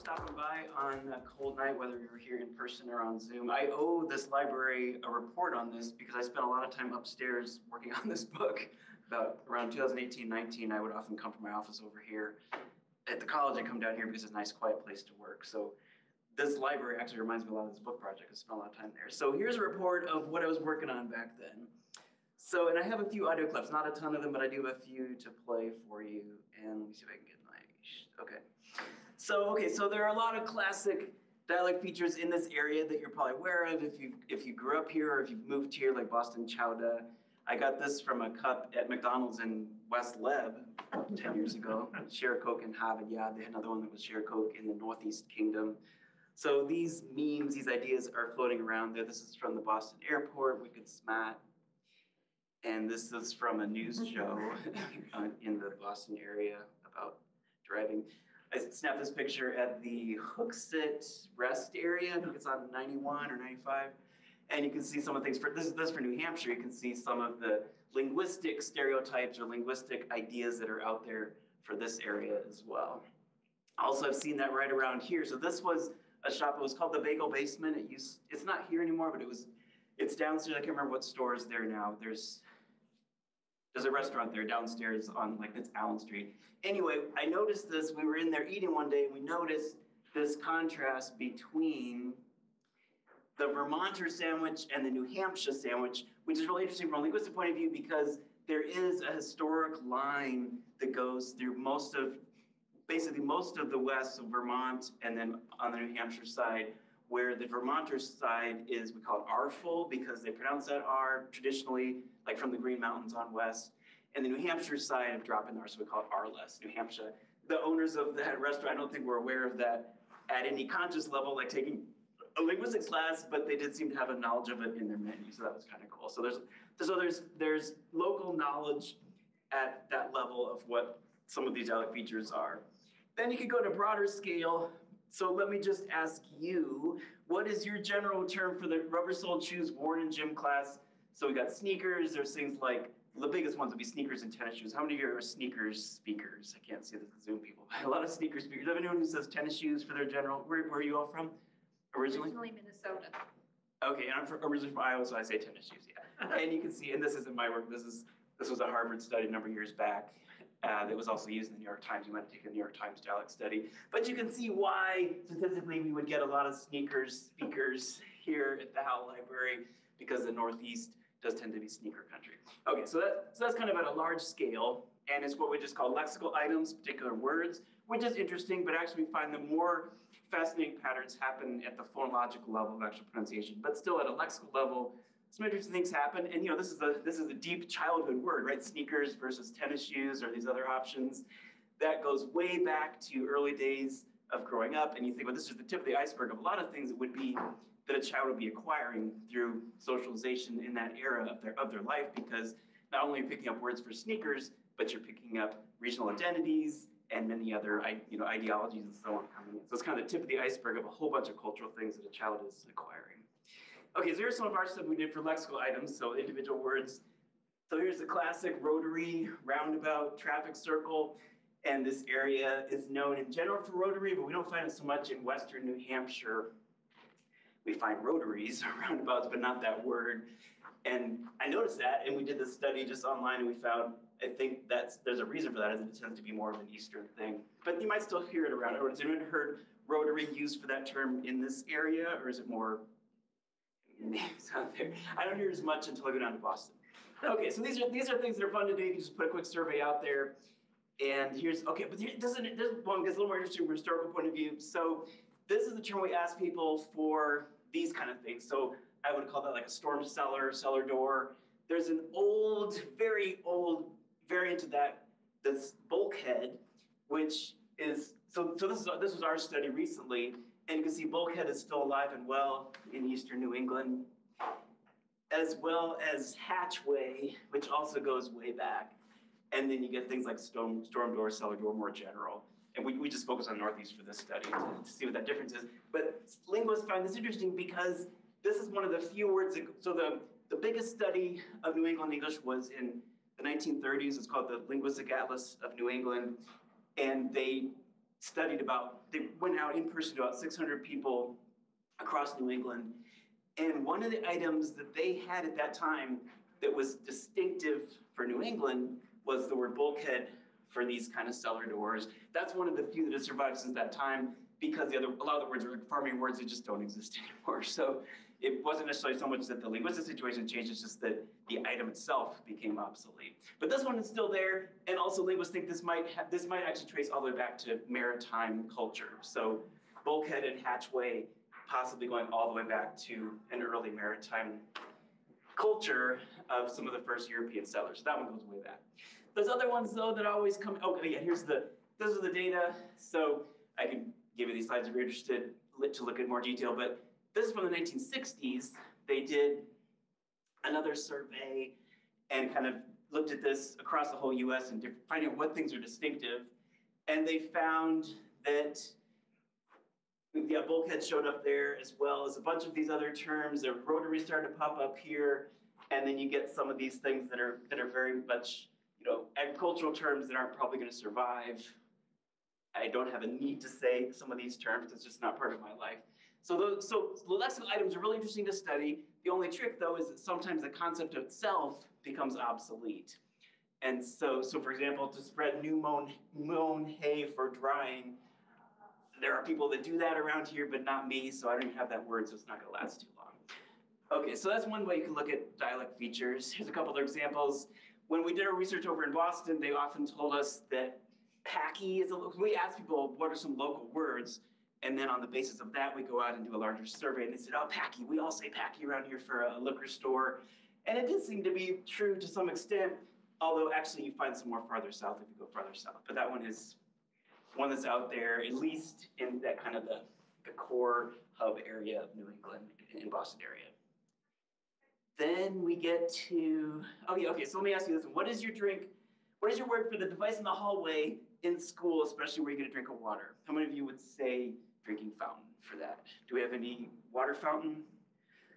stopping by on a cold night, whether you're here in person or on Zoom. I owe this library a report on this because I spent a lot of time upstairs working on this book. About around 2018, 19, I would often come from my office over here. At the college, I come down here because it's a nice, quiet place to work. So this library actually reminds me a lot of this book project. I spent a lot of time there. So here's a report of what I was working on back then. So, and I have a few audio clips, not a ton of them, but I do have a few to play for you. And let me see if I can get my, okay. So, okay, so there are a lot of classic dialect features in this area that you're probably aware of if you if you grew up here or if you've moved here, like Boston Chowda. I got this from a cup at McDonald's in West Leb 10 years ago. Share Coke and yeah, they had another one that was Share Coke in the Northeast Kingdom. So these memes, these ideas are floating around there. This is from the Boston airport, Wicked Smat. And this is from a news mm-hmm. show in the Boston area about driving. I snapped this picture at the Hooksett rest area. I think it's on 91 or 95. And you can see some of the things for this is this for New Hampshire. You can see some of the linguistic stereotypes or linguistic ideas that are out there for this area as well. Also, I've seen that right around here. So this was a shop. It was called the Bagel Basement. It used it's not here anymore, but it was it's downstairs. I can't remember what store is there now. There's there's a restaurant there downstairs on like it's Allen Street. Anyway, I noticed this. We were in there eating one day, and we noticed this contrast between the Vermonter sandwich and the New Hampshire sandwich, which is really interesting from a linguistic point of view because there is a historic line that goes through most of, basically most of the west of Vermont, and then on the New Hampshire side, where the Vermonter side is, we call it Arful because they pronounce that R traditionally, like from the Green Mountains on west. And the New Hampshire side of dropping R, so we call it Arless, New Hampshire. The owners of that restaurant, I don't think were aware of that at any conscious level, like taking a linguistics class, but they did seem to have a knowledge of it in their menu, so that was kind of cool. So there's so there's there's local knowledge at that level of what some of these dialect features are. Then you could go to broader scale. So let me just ask you, what is your general term for the rubber soled shoes worn in gym class? So we got sneakers, there's things like the biggest ones would be sneakers and tennis shoes. How many of you are sneakers speakers? I can't see the Zoom people. A lot of sneakers speakers. Do you have anyone who says tennis shoes for their general? Where, where are you all from? Originally? Originally Minnesota. Okay, and I'm from, originally from Iowa, so I say tennis shoes, yeah. and you can see, and this isn't my work, this is this was a Harvard study a number of years back uh, that was also used in the New York Times. You might take a New York Times dialect study. But you can see why statistically we would get a lot of sneakers speakers here at the Howe Library because the Northeast does tend to be sneaker country. Okay, so, that, so that's kind of at a large scale, and it's what we just call lexical items, particular words, which is interesting, but actually we find the more fascinating patterns happen at the phonological level of actual pronunciation. But still at a lexical level, some interesting things happen. And you know, this is a this is a deep childhood word, right? Sneakers versus tennis shoes or these other options. That goes way back to early days of growing up. And you think, well, this is the tip of the iceberg of a lot of things that would be that a child would be acquiring through socialization in that era of their of their life, because not only are you picking up words for sneakers, but you're picking up regional identities and many other you know ideologies and so on coming in. So it's kind of the tip of the iceberg of a whole bunch of cultural things that a child is acquiring. Okay, so here's some of our stuff we did for lexical items, so individual words. So here's the classic rotary, roundabout, traffic circle, and this area is known in general for rotary, but we don't find it so much in western New Hampshire. We find rotaries, roundabouts, but not that word. And I noticed that, and we did this study just online, and we found I think that's there's a reason for that, is it tends to be more of an Eastern thing. But you might still hear it around. Has anyone heard rotary used for that term in this area, or is it more names out there. I don't hear as much until I go down to Boston. Okay, so these are these are things that are fun to do. You can just put a quick survey out there. And here's okay, but here, doesn't this one gets a little more interesting from a historical point of view. So this is the term we ask people for these kind of things. So I would call that like a storm cellar, cellar door. There's an old, very old variant of that, this bulkhead, which is so so this is this was our study recently and you can see Bulkhead is still alive and well in eastern New England, as well as Hatchway, which also goes way back. And then you get things like storm, storm door, cellar door more general. And we, we just focus on Northeast for this study to, to see what that difference is. But linguists find this interesting because this is one of the few words, that, so the, the biggest study of New England English was in the 1930s. It's called the Linguistic Atlas of New England. And they studied about, they went out in person to about 600 people across New England. And one of the items that they had at that time that was distinctive for New England was the word bulkhead for these kind of cellar doors. That's one of the few that has survived since that time because the other, a lot of the words are farming words that just don't exist anymore. So it wasn't necessarily so much that the linguistic situation changed, it's just that the item itself became obsolete. But this one is still there, and also linguists think this might have, this might actually trace all the way back to maritime culture. So bulkhead and hatchway possibly going all the way back to an early maritime culture of some of the first European settlers. That one goes way back. There's other ones though that always come, oh yeah, here's the, those are the data. So I can give you these slides if you're interested to look at more detail, but this is from the 1960s. They did another survey and kind of looked at this across the whole US and finding out what things are distinctive. And they found that yeah, bulkhead showed up there as well as a bunch of these other terms. The rotary started to pop up here, and then you get some of these things that are that are very much you know agricultural terms that aren't probably going to survive. I don't have a need to say some of these terms. It's just not part of my life. So those, so the lexical items are really interesting to study. The only trick though is that sometimes the concept itself becomes obsolete. And so, so for example, to spread new mown, mown hay for drying, there are people that do that around here, but not me, so I don't even have that word, so it's not gonna last too long. Okay, so that's one way you can look at dialect features. Here's a couple other examples. When we did our research over in Boston, they often told us that packy is a, we asked people, what are some local words? And then on the basis of that, we go out and do a larger survey. And they said, oh, packy, we all say packy around here for a liquor store. And it did seem to be true to some extent, although actually you find some more farther south if you go farther south. But that one is one that's out there, at least in that kind of the, the core hub area of New England, in Boston area. Then we get to, oh yeah, okay, so let me ask you this one. What is your drink, what is your word for the device in the hallway in school, especially where you get a drink of water? How many of you would say drinking fountain for that. Do we have any water fountain?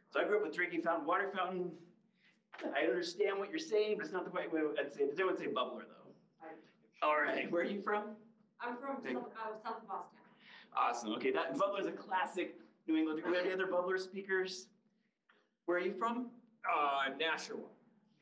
So I grew up with drinking fountain, water fountain. I understand what you're saying, but it's not the right way I'd say it. Does anyone say bubbler though? All right, where are you from? I'm from south, uh, south of Boston. Awesome. Okay, that bubbler is a classic New England. Do we have any other bubbler speakers? Where are you from? Uh, Nashua.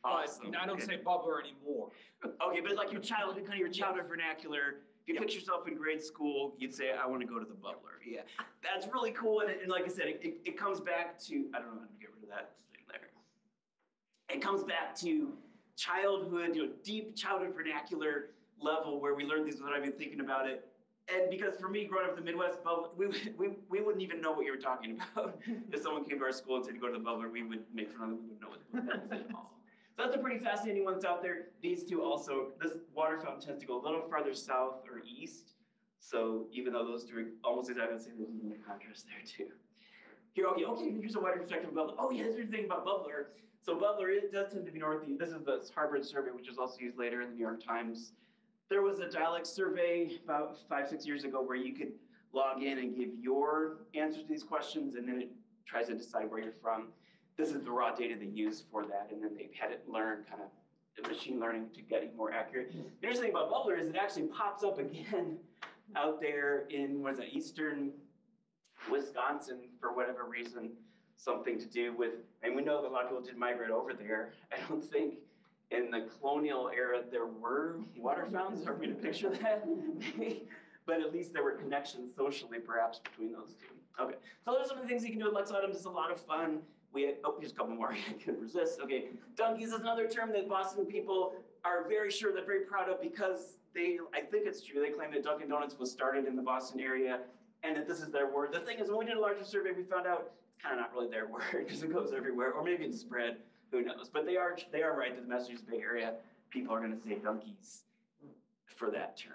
Awesome. But I don't okay. say bubbler anymore. Okay, but like your childhood, kind of your childhood vernacular if you yep. picture yourself in grade school, you'd say, I want to go to the bubbler. Yeah. That's really cool. And, and like I said, it, it, it, comes back to, I don't know how to get rid of that thing there. It comes back to childhood, you know, deep childhood vernacular level where we learn things without even thinking about it. And because for me, growing up in the Midwest, we, we, we wouldn't even know what you were talking about. if someone came to our school and said to go to the bubbler, we would make fun of them. We wouldn't know what that was at all. That's a pretty fascinating one that's out there. These two also, this water fountain tends to go a little farther south or east. So even though those two are almost exactly the same, there's a contrast there too. Here, okay, okay, here's a wider perspective of bubbler. Oh yeah, is the thing about bubbler. So bubbler it does tend to be northeast. This is the Harvard survey, which was also used later in the New York Times. There was a dialect survey about five, six years ago where you could log in and give your answers to these questions, and then it tries to decide where you're from this is the raw data they use for that, and then they've had it learn kind of machine learning to get it more accurate. The interesting thing about Bubbler is it actually pops up again out there in what is that, eastern Wisconsin for whatever reason, something to do with, and we know that a lot of people did migrate over there. I don't think in the colonial era there were water fountains. Are we to picture that? but at least there were connections socially, perhaps, between those two. Okay, so those are some of the things you can do with Lex. It's a lot of fun. We had, oh, here's a couple more I can resist. Okay, Dunkies is another term that Boston people are very sure, they're very proud of because they, I think it's true, they claim that Dunkin' Donuts was started in the Boston area and that this is their word. The thing is, when we did a larger survey, we found out it's kind of not really their word because it goes everywhere, or maybe it's spread, who knows. But they are, they are right that the Massachusetts Bay Area people are going to say Dunkies for that term.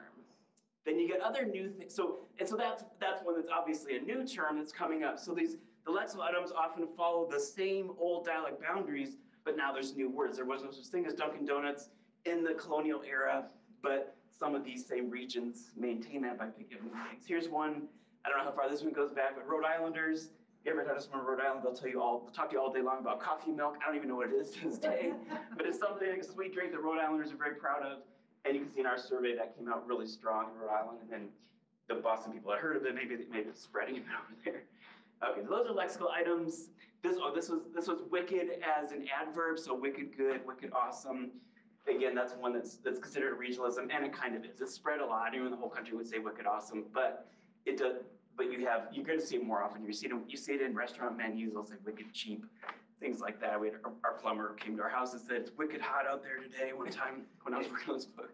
Then you get other new things. So, and so that's, that's one that's obviously a new term that's coming up. So these the lexical items often follow the same old dialect boundaries, but now there's new words. There was no such thing as Dunkin' Donuts in the colonial era, but some of these same regions maintain that by picking up new things. Here's one, I don't know how far this one goes back, but Rhode Islanders, you ever had someone from Rhode Island, they'll tell you all, they'll talk to you all day long about coffee milk. I don't even know what it is to this day, but it's something, a sweet drink that Rhode Islanders are very proud of. And you can see in our survey that came out really strong in Rhode Island. And then the Boston people had heard of it, maybe, maybe it's spreading even over there. Okay, those are lexical items. This, oh, this was, this was wicked as an adverb, so wicked good, wicked awesome. Again, that's one that's, that's considered regionalism, and it kind of is. It's spread a lot, even the whole country would say wicked awesome, but it does, but you have, you're gonna see it more often. You see it, you see it in restaurant menus, they'll say wicked cheap, things like that. We had, our- our plumber came to our house and said, it's wicked hot out there today, one time when I was working on this book.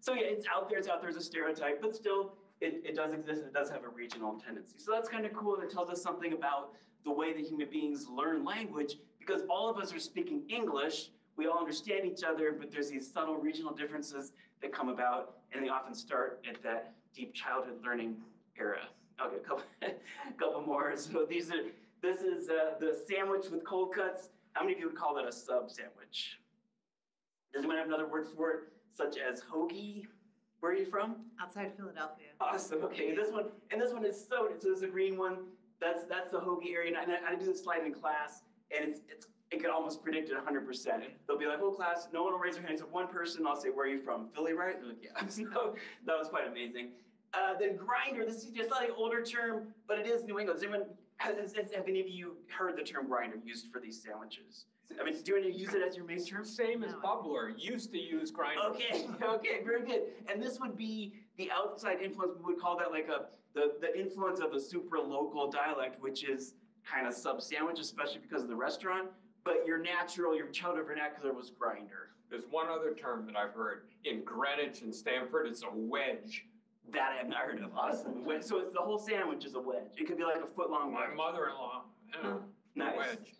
So yeah, it's out there, it's out there as a stereotype, but still, it, it does exist and it does have a regional tendency. So that's kind of cool. It tells us something about the way that human beings learn language because all of us are speaking English. We all understand each other, but there's these subtle regional differences that come about, and they often start at that deep childhood learning era. Okay, a couple, a couple more. So these are, this is uh, the sandwich with cold cuts. How many of you would call that a sub sandwich? Does anyone have another word for it, such as hoagie? Where are you from? Outside Philadelphia. Awesome. Okay, this one and this one is so. So this is a green one. That's that's the hoagie area, and I, I do this slide in class, and it's it's it can almost predict it 100. percent They'll be like, "Whole class, no one will raise their hand except one person." I'll say, "Where are you from? Philly, right?" They're like, "Yeah." So that was quite amazing. Uh, then grinder. This is just a slightly older term, but it is New England. Has anyone has, has, have any of you heard the term grinder used for these sandwiches? I mean, do you use it as your main term? Same as bubbler, used to use grinder. Okay, okay, very good. And this would be the outside influence, we would call that like a, the, the influence of a super local dialect, which is kind of sub sandwich, especially because of the restaurant. But your natural, your childhood vernacular was grinder. There's one other term that I've heard. In Greenwich and Stamford, it's a wedge. That I have not heard of. Awesome. So it's the whole sandwich is a wedge. It could be like a foot long My mother-in-law, yeah, Nice. wedge.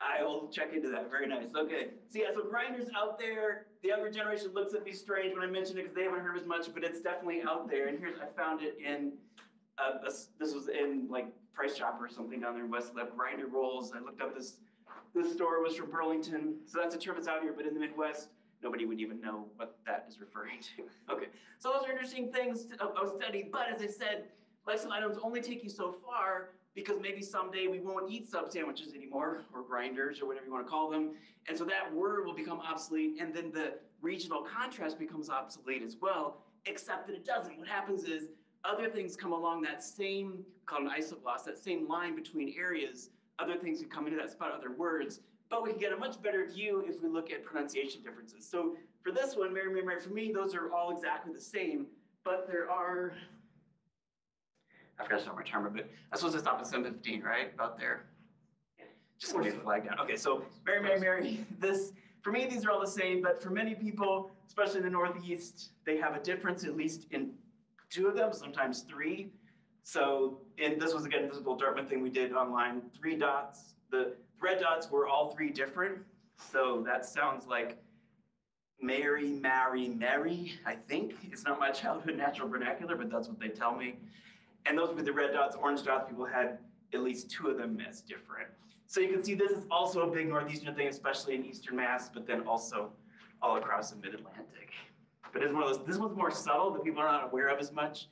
I will check into that. Very nice. Okay. So yeah, so grinders out there. The younger generation looks at me strange when I mention it because they haven't heard as much, but it's definitely out there. And here's I found it in uh, a this was in like Price Chopper or something down there in West Leb. Grinder rolls. I looked up this this store was from Burlington, so that's a term that's out here. But in the Midwest, nobody would even know what that is referring to. Okay. So those are interesting things to, of study. But as I said, lexical items only take you so far because maybe someday we won't eat sub sandwiches anymore or grinders or whatever you want to call them. And so that word will become obsolete and then the regional contrast becomes obsolete as well, except that it doesn't. What happens is other things come along that same, called an isogloss, that same line between areas. Other things can come into that spot, other words. But we can get a much better view if we look at pronunciation differences. So for this one, Mary, Mary, Mary, for me, those are all exactly the same, but there are I forgot to start my timer, but I'm supposed to stop at seven fifteen, right? About there. Just gonna be flag down. Okay, so Mary, Mary, Mary, this, for me, these are all the same, but for many people, especially in the Northeast, they have a difference, at least in two of them, sometimes three. So, and this was again, this little Dartmouth thing we did online, three dots. The red dots were all three different. So that sounds like Mary, Mary, Mary, I think. It's not my childhood natural vernacular, but that's what they tell me. And those with the red dots, orange dots, people had at least two of them as different. So you can see this is also a big Northeastern thing, especially in Eastern Mass, but then also all across the Mid-Atlantic. But it's one of those, this one's more subtle that people are not aware of as much.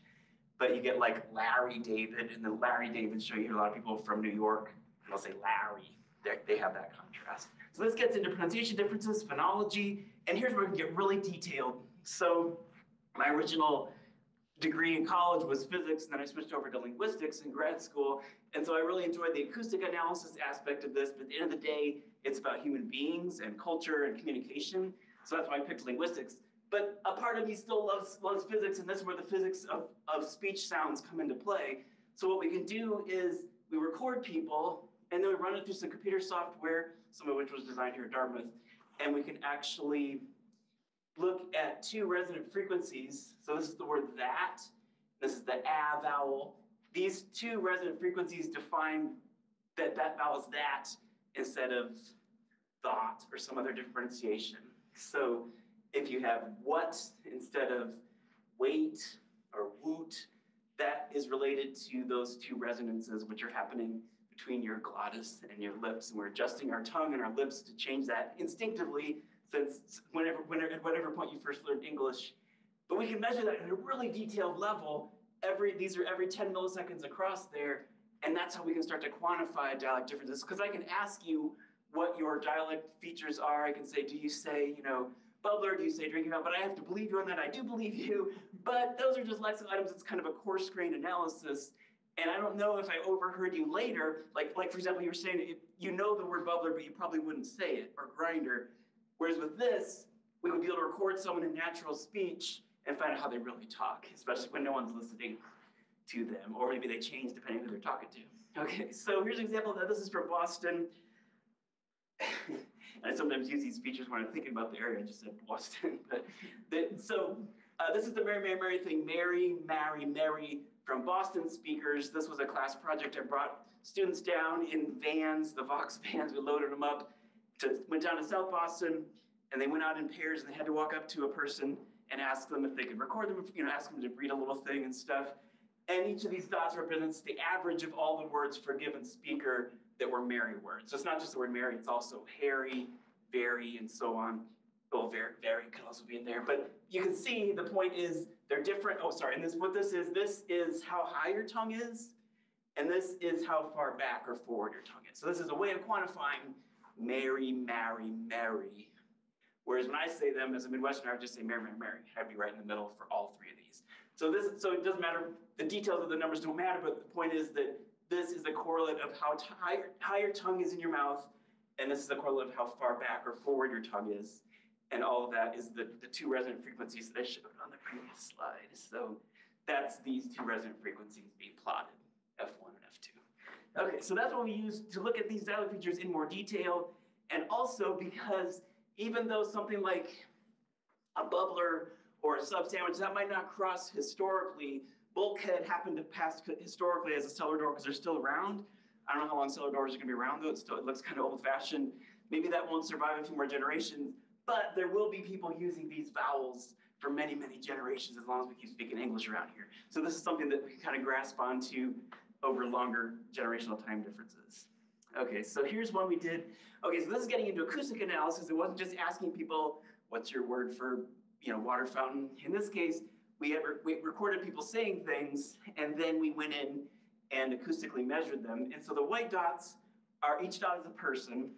But you get like Larry David, and then Larry David show you hear a lot of people from New York, and they'll say Larry. They're, they have that contrast. So this gets into pronunciation differences, phonology, and here's where we can get really detailed. So my original degree in college was physics, and then I switched over to linguistics in grad school. And so I really enjoyed the acoustic analysis aspect of this, but at the end of the day, it's about human beings and culture and communication. So that's why I picked linguistics. But a part of me still loves, loves physics, and this is where the physics of, of speech sounds come into play. So what we can do is we record people, and then we run it through some computer software, some of which was designed here at Dartmouth, and we can actually look at two resonant frequencies. So this is the word that, this is the a vowel. These two resonant frequencies define that that vowel is that instead of thought or some other differentiation. So if you have what instead of wait or woot, that is related to those two resonances which are happening between your glottis and your lips. And we're adjusting our tongue and our lips to change that instinctively since whenever, whenever, at whatever point you first learned English. But we can measure that at a really detailed level. Every, these are every 10 milliseconds across there. And that's how we can start to quantify dialect differences. Because I can ask you what your dialect features are. I can say, do you say, you know, bubbler? Do you say drinking fountain? But I have to believe you on that. I do believe you. But those are just lexical items. It's kind of a coarse grained analysis. And I don't know if I overheard you later, like, like for example, you were saying you know the word bubbler, but you probably wouldn't say it, or grinder. Whereas with this, we would be able to record someone in natural speech and find out how they really talk, especially when no one's listening to them, or maybe they change depending who they're talking to. Okay, so here's an example of that. This is from Boston. I sometimes use these features when I'm thinking about the area. I just said Boston, but the, so uh, this is the Mary, Mary, Mary thing. Mary, Mary, Mary from Boston speakers. This was a class project. I brought students down in vans, the Vox vans. We loaded them up. To, went down to South Boston, and they went out in pairs, and they had to walk up to a person and ask them if they could record them. You know, ask them to read a little thing and stuff. And each of these dots represents the average of all the words for a given speaker that were Mary words. So it's not just the word Mary; it's also Harry, very, and so on. Well, very, very could also be in there. But you can see the point is they're different. Oh, sorry. And this, what this is, this is how high your tongue is, and this is how far back or forward your tongue is. So this is a way of quantifying Mary, Mary, Mary. Whereas when I say them as a Midwesterner, I would just say Mary, Mary, Mary. I'd be right in the middle for all three of these. So this, so it doesn't matter. The details of the numbers don't matter, but the point is that this is the correlate of how high your tongue is in your mouth, and this is the correlate of how far back or forward your tongue is. And all of that is the, the two resonant frequencies that I showed on the previous slide. So that's these two resonant frequencies being plotted, F1 and F2. Okay, so that's what we use to look at these dialect features in more detail. And also because even though something like a bubbler or a sub sandwich, that might not cross historically, bulkhead happened to pass historically as a cellar door because they're still around. I don't know how long cellar doors are gonna be around though, it still, looks kind of old fashioned. Maybe that won't survive a few more generations, but there will be people using these vowels for many, many generations as long as we keep speaking English around here. So this is something that we kind of grasp onto over longer generational time differences. Okay, so here's one we did. Okay, so this is getting into acoustic analysis. It wasn't just asking people, what's your word for, you know, water fountain? In this case, we, had re we recorded people saying things, and then we went in and acoustically measured them. And so the white dots are, each dot is a person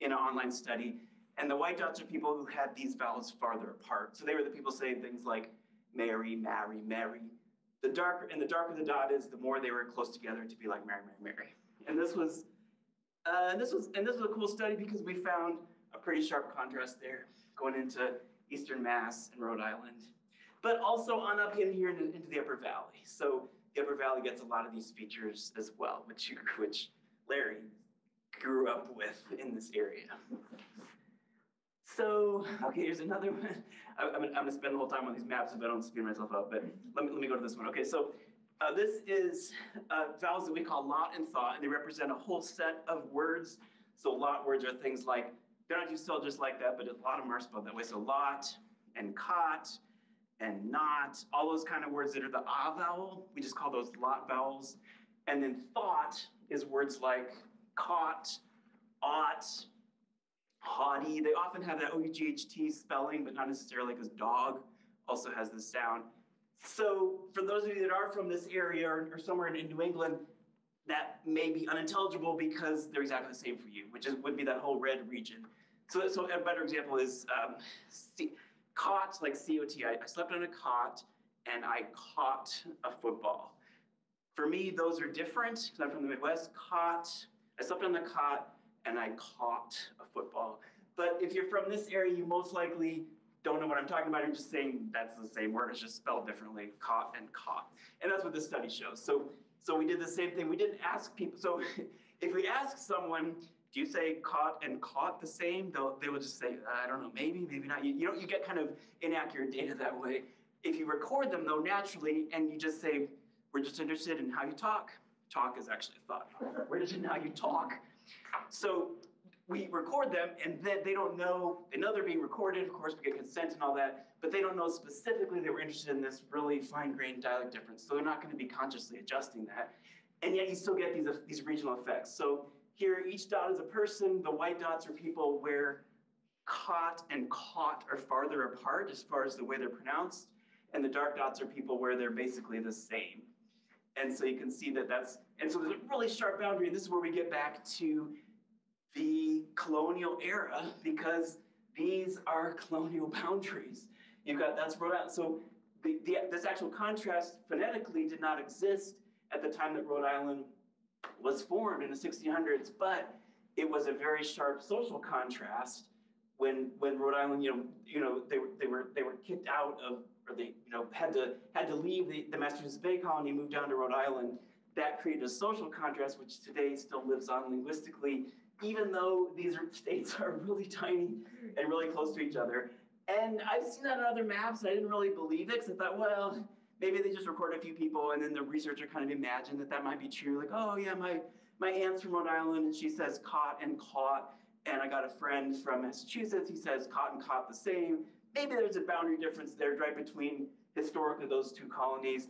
in an online study, and the white dots are people who had these vowels farther apart. So they were the people saying things like Mary, Mary, Mary. The darker, and the darker the dot is, the more they were close together to be like Mary, Mary, Mary. And this was, uh, this was, and this was a cool study because we found a pretty sharp contrast there going into Eastern Mass and Rhode Island, but also on up in here into the Upper Valley. So the Upper Valley gets a lot of these features as well, which you, which Larry grew up with in this area. So, okay, here's another one. I, am gonna, I'm gonna spend the whole time on these maps if I don't speed myself up, but let me, let me go to this one. Okay, so uh, this is uh, vowels that we call lot and thought, and they represent a whole set of words. So lot words are things like, they're not spelled just like that, but a lot of them are spelled that way. So lot and cot and not, all those kind of words that are the ah vowel, we just call those lot vowels. And then thought is words like caught, ought, haughty. They often have that O-U-G-H-T spelling, but not necessarily because dog also has this sound. So for those of you that are from this area or, or somewhere in, in, New England, that may be unintelligible because they're exactly the same for you, which is, would be that whole red region. So, so a better example is um, C- cot, like C-O-T. I, I slept on a cot and I caught a football. For me, those are different because I'm from the Midwest. Caught, I slept on the cot and I caught a football. But if you're from this area, you most likely don't know what I'm talking about. You're just saying that's the same word, it's just spelled differently, caught and caught. And that's what this study shows. So, so we did the same thing. We didn't ask people. So if we ask someone, do you say caught and caught the same? They'll, they will just say, uh, I don't know, maybe, maybe not. You, you know, you get kind of inaccurate data that way. If you record them though naturally and you just say, we're just interested in how you talk, talk is actually a thought. We're interested in how you talk. So we record them and then they don't know, they know they're being recorded, of course we get consent and all that, but they don't know specifically that we're interested in this really fine-grained dialect difference. So they're not gonna be consciously adjusting that. And yet you still get these, these regional effects. So here, each dot is a person, the white dots are people where caught and caught are farther apart as far as the way they're pronounced, and the dark dots are people where they're basically the same. And so you can see that that's, and so there's a really sharp boundary, and this is where we get back to the colonial era, because these are colonial boundaries. You've got, that's Rhode Island, so the, the, this actual contrast phonetically did not exist at the time that Rhode Island was formed in the sixteen hundreds, but it was a very sharp social contrast when, when Rhode Island, you know, you know, they were, they were, they were kicked out of, or they, you know, had to, had to leave the, the Massachusetts Bay Colony, move down to Rhode Island. That created a social contrast, which today still lives on linguistically, even though these states are really tiny and really close to each other. And I've seen that on other maps, and I didn't really believe it, because I thought, well, maybe they just recorded a few people, and then the researcher kind of imagined that that might be true. Like, oh yeah, my my aunt's from Rhode Island, and she says caught and caught. And I got a friend from Massachusetts, he says caught and caught the same. Maybe there's a boundary difference there, right between historically those two colonies.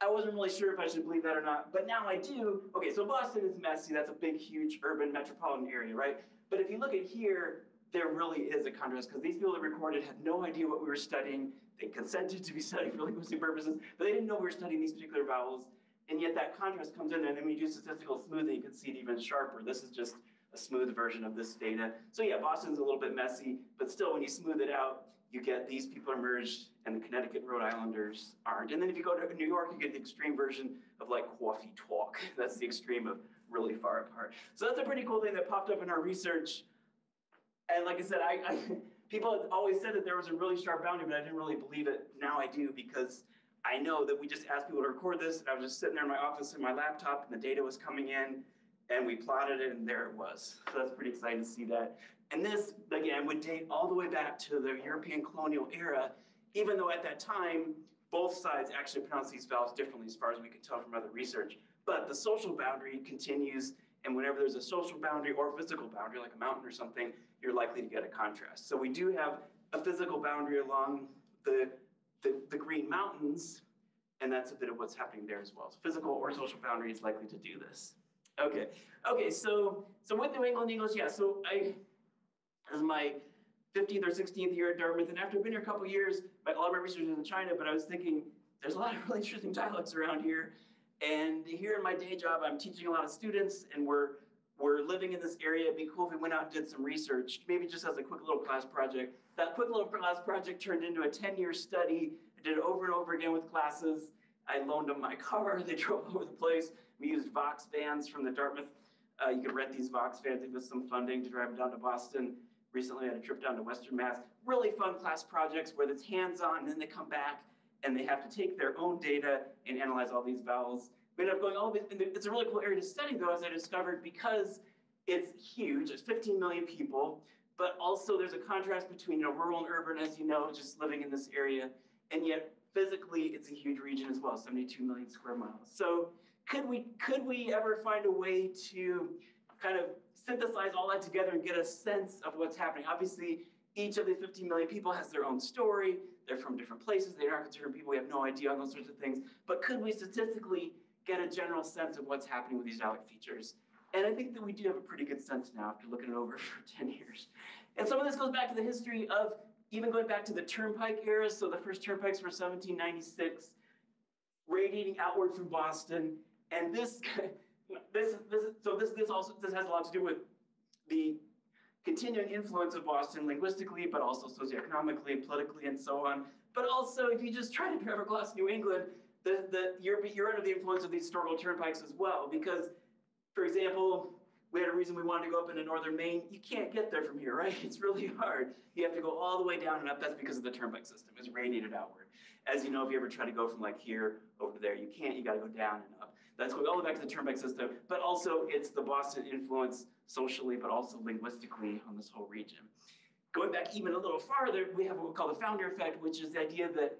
I wasn't really sure if I should believe that or not, but now I do. Okay, so Boston is messy. That's a big, huge urban metropolitan area, right? But if you look at here, there really is a contrast because these people that recorded had no idea what we were studying. They consented to be studied for linguistic purposes, but they didn't know we were studying these particular vowels. And yet that contrast comes in there, and then you do statistical smoothing, you can see it even sharper. This is just a smooth version of this data. So yeah, Boston's a little bit messy, but still, when you smooth it out, you get these people are merged, and the Connecticut Rhode Islanders aren't. And then if you go to New York, you get the extreme version of like coffee talk. That's the extreme of really far apart. So that's a pretty cool thing that popped up in our research. And like I said, I, I people always said that there was a really sharp boundary, but I didn't really believe it. Now I do because I know that we just asked people to record this, and I was just sitting there in my office in my laptop, and the data was coming in, and we plotted it, and there it was. So that's pretty exciting to see that. And this, again, would date all the way back to the European colonial era, even though at that time, both sides actually pronounced these vowels differently as far as we can tell from other research. But the social boundary continues, and whenever there's a social boundary or physical boundary, like a mountain or something, you're likely to get a contrast. So we do have a physical boundary along the the, the Green Mountains, and that's a bit of what's happening there as well. So physical or social boundary is likely to do this. Okay, okay, so so with New England English, yeah, so I this is my 15th or 16th year at Dartmouth, and after I've been here a couple years, my, a lot of my research is in China, but I was thinking there's a lot of really interesting dialects around here. And here in my day job, I'm teaching a lot of students, and we're we're living in this area. It'd be cool if we went out and did some research, maybe just as a quick little class project. That quick little class project turned into a 10-year study. I did it over and over again with classes. I loaned them my car. They drove all over the place. We used Vox vans from the Dartmouth. Uh, you could rent these Vox vans there's some funding to drive them down to Boston. Recently, I had a trip down to Western Mass. Really fun class projects where it's hands-on, and then they come back and they have to take their own data and analyze all these vowels. We ended up going all the way, it's a really cool area to study though, as I discovered, because it's huge. It's 15 million people, but also there's a contrast between you know, rural and urban, as you know, just living in this area, and yet physically it's a huge region as well, 72 million square miles. So could we could we ever find a way to kind of synthesize all that together and get a sense of what's happening? Obviously, each of the 15 million people has their own story. They're from different places. They are not considered people. We have no idea on those sorts of things. But could we statistically get a general sense of what's happening with these dialect features? And I think that we do have a pretty good sense now after looking it over for 10 years. And some of this goes back to the history of even going back to the turnpike era. So the first turnpikes were 1796, radiating outward from Boston. And this, this, this, so this, this also, this has a lot to do with the continuing influence of Boston linguistically, but also socioeconomically and politically and so on. But also, if you just try to drive across New England, the, the, you're, you're under the influence of these historical turnpikes as well, because for example, we had a reason we wanted to go up into northern Maine. You can't get there from here, right? It's really hard. You have to go all the way down and up. That's because of the turnpike system. It's radiated outward. As you know, if you ever try to go from like here over there, you can't. You got to go down and up. That's going all the way back to the turnpike system. But also, it's the Boston influence socially, but also linguistically on this whole region. Going back even a little farther, we have what we call the founder effect, which is the idea that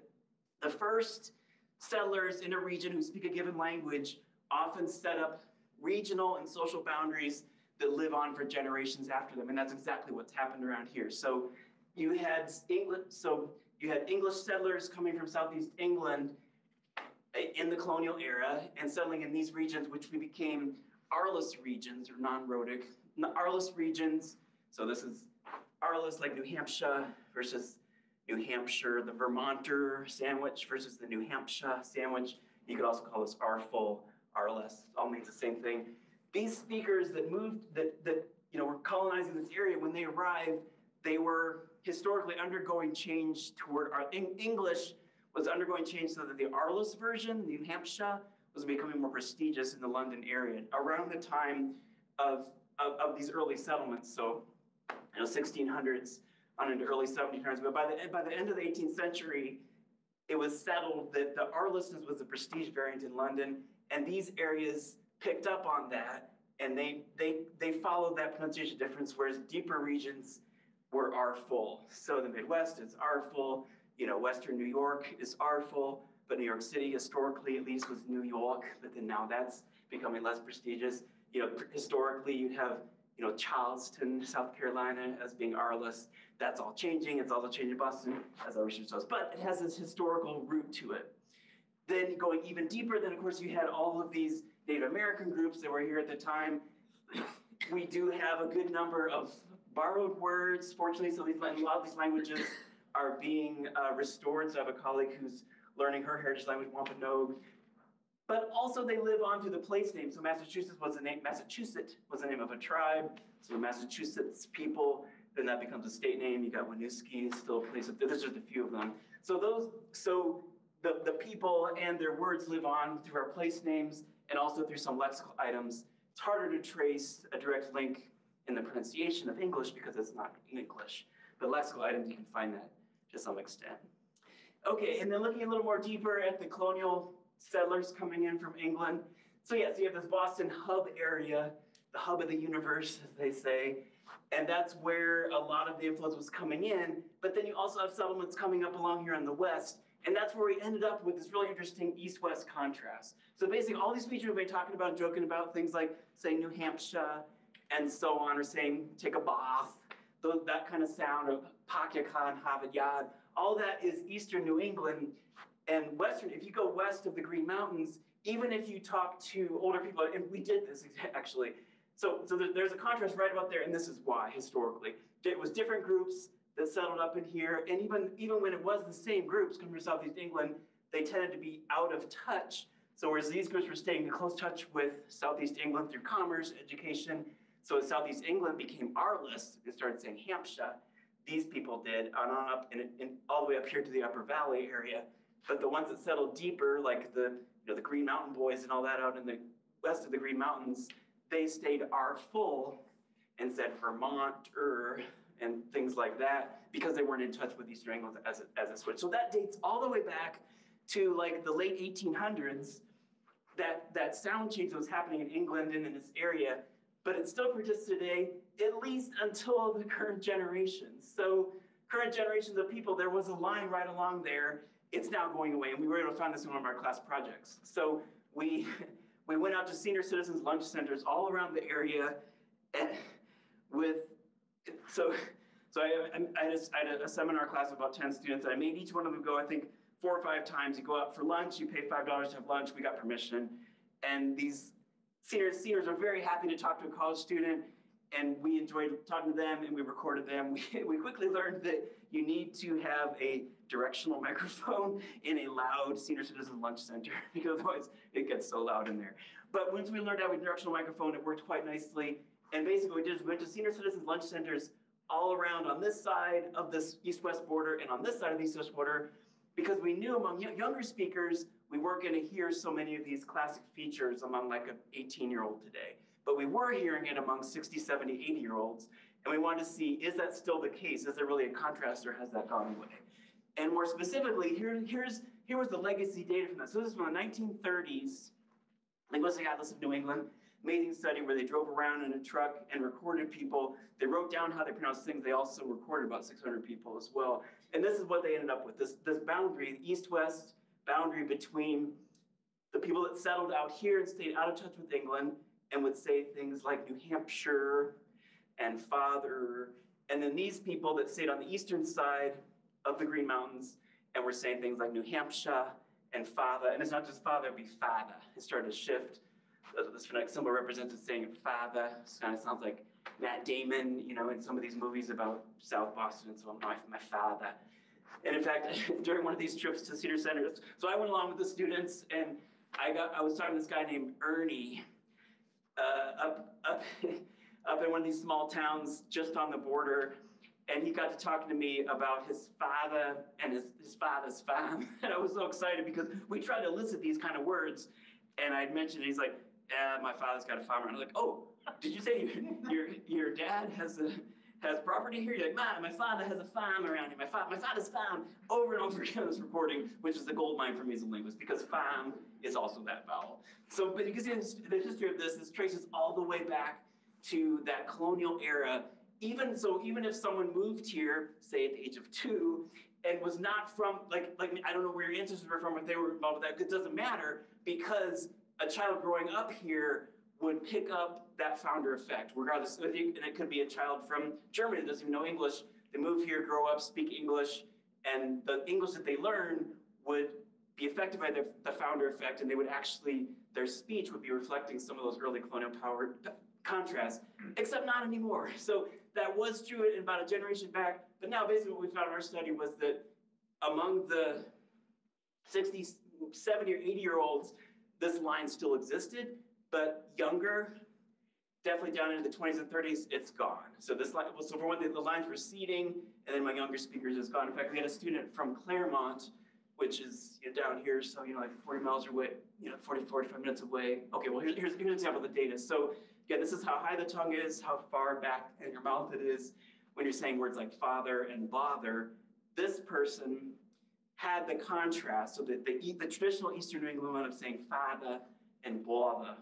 the first settlers in a region who speak a given language often set up regional and social boundaries that live on for generations after them. And that's exactly what's happened around here. So you had England, so you had English settlers coming from Southeast England in the colonial era and settling in these regions, which we became Arless regions or non-rhotic. Arless regions, so this is Arless like New Hampshire versus New Hampshire, the Vermonter sandwich versus the New Hampshire sandwich. You could also call this Artful RLS, all means the same thing. These speakers that moved, that, that you know, were colonizing this area, when they arrived, they were historically undergoing change toward our Eng- English was undergoing change so that the Arliss version, New Hampshire, was becoming more prestigious in the London area around the time of, of, of these early settlements. So, you know, 1600s on into early 1700s. But by the by the end of the 18th century, it was settled that the Arlissness was a prestige variant in London, and these areas picked up on that, and they they they followed that pronunciation difference. Whereas deeper regions were R-full. So the Midwest is R-full. You know, Western New York is R-full, but New York City historically at least was New York. But then now that's becoming less prestigious. You know, historically you'd have you know Charleston, South Carolina as being R-less. That's all changing. It's also changing Boston, as our research shows. But it has this historical root to it. Then going even deeper, then of course you had all of these Native American groups that were here at the time. We do have a good number of borrowed words, fortunately, so these, a lot of these languages are being uh, restored. So I have a colleague who's learning her heritage language, Wampanoag. But also they live on through the place name. So Massachusetts was the name, Massachusetts was the name of a tribe. So Massachusetts people, then that becomes a state name. You got Winooski, still a place, there's just a few of them. So those, so the, the people and their words live on through our place names and also through some lexical items. It's harder to trace a direct link in the pronunciation of English because it's not in English. But lexical items, you can find that to some extent. Okay, and then looking a little more deeper at the colonial settlers coming in from England. So yes, you have this Boston hub area, the hub of the universe, as they say. And that's where a lot of the influence was coming in. But then you also have settlements coming up along here on the west. And that's where we ended up with this really interesting east-west contrast. So basically all these features we've been talking about, joking about things like, say, New Hampshire, and so on, or saying take a bath, that kind of sound of Pakyakan, Harvard Yard, all that is eastern New England and western. If you go west of the Green Mountains, even if you talk to older people, and we did this actually. So, so there's a contrast right about there, and this is why historically it was different groups that settled up in here, and even even when it was the same groups coming from Southeast England, they tended to be out of touch. So whereas these groups were staying in close touch with Southeast England through commerce, education, so as Southeast England became Arliss, and started saying Hampshire. These people did on on up and, all the way up here to the Upper Valley area. But the ones that settled deeper, like the you know the Green Mountain Boys and all that out in the west of the Green Mountains, they stayed R full and said Vermont er and things like that because they weren't in touch with Eastern England as a, as a switch. So that dates all the way back to like the late 1800s. That that sound change that was happening in England and in this area but it still persists today, at least until the current generations. So current generations of people, there was a line right along there. It's now going away, and we were able to find this in one of our class projects. So we, we went out to senior citizens lunch centers all around the area and with, so, so I, I, had a, I had a seminar class of about 10 students. I made each one of them go, I think, four or five times. You go out for lunch, you pay $5 to have lunch, we got permission. And these seniors, seniors are very happy to talk to a college student and we enjoyed talking to them and we recorded them. We, we quickly learned that you need to have a directional microphone in a loud senior citizen lunch center because otherwise it gets so loud in there. But once we learned how to have a directional microphone, it worked quite nicely. And basically we did we went to senior citizens lunch centers all around on this side of this east-west border and on this side of the east-west border because we knew among younger speakers we weren't going to hear so many of these classic features among like an 18 year old today. But we were hearing it among 60, 70, 80 year olds. And we wanted to see, is that still the case? Is there really a contrast or has that gone away? And more specifically, here, here's, here was the legacy data from that. So this is from the 1930s, Linguistic Atlas of New England, amazing study where they drove around in a truck and recorded people. They wrote down how they pronounced things. They also recorded about 600 people as well. And this is what they ended up with, this, this boundary, east-west, boundary between the people that settled out here and stayed out of touch with England and would say things like New Hampshire and father, and then these people that stayed on the eastern side of the Green Mountains and were saying things like New Hampshire and father, and it's not just father, it'd be father. It started to shift. This phonetic symbol represented saying father. It kind of sounds like Matt Damon, you know, in some of these movies about South Boston and so on, my, my father. And in fact, during one of these trips to Cedar Center, so I went along with the students and I got, I was talking to this guy named Ernie uh, up, up, up in one of these small towns just on the border. and he got to talking to me about his father and his, his father's farm. And I was so excited because we tried to elicit these kind of words. And I'd mentioned, it, he's like, my father's got a farm. And I'm like, oh, did you say your, your, dad has a, has property here? You're like, my, my father has a farm around here. My, my father's farm. Over and over again, this reporting, which is the gold mine for me as a linguist, because farm is also that vowel. So, but you can see the history of this, this traces all the way back to that colonial era. Even so, even if someone moved here, say at the age of two, and was not from like like I don't know where your ancestors were from, if they were involved with that, it doesn't matter because a child growing up here would pick up that founder effect, regardless. And it could be a child from Germany that doesn't even know English. They move here, grow up, speak English, and the English that they learn would be affected by the, the founder effect, and they would actually their speech would be reflecting some of those early colonial power contrasts, except not anymore. So that was true in about a generation back, but now basically what we found in our study was that among the 60, 70 or 80 year olds, this line still existed, but younger, definitely down into the 20s and 30s, it's gone. So this line, so for one, the, the line's receding, and then my younger speakers is gone. In fact, we had a student from Claremont, which is you know, down here, so you know, like 40 miles away, you know, 40, 45 minutes away. Okay, well here's, here's, here's an example of the data. So again, this is how high the tongue is, how far back in your mouth it is when you're saying words like father and bother. This person had the contrast, so that the, the traditional Eastern New England one of saying father and bother.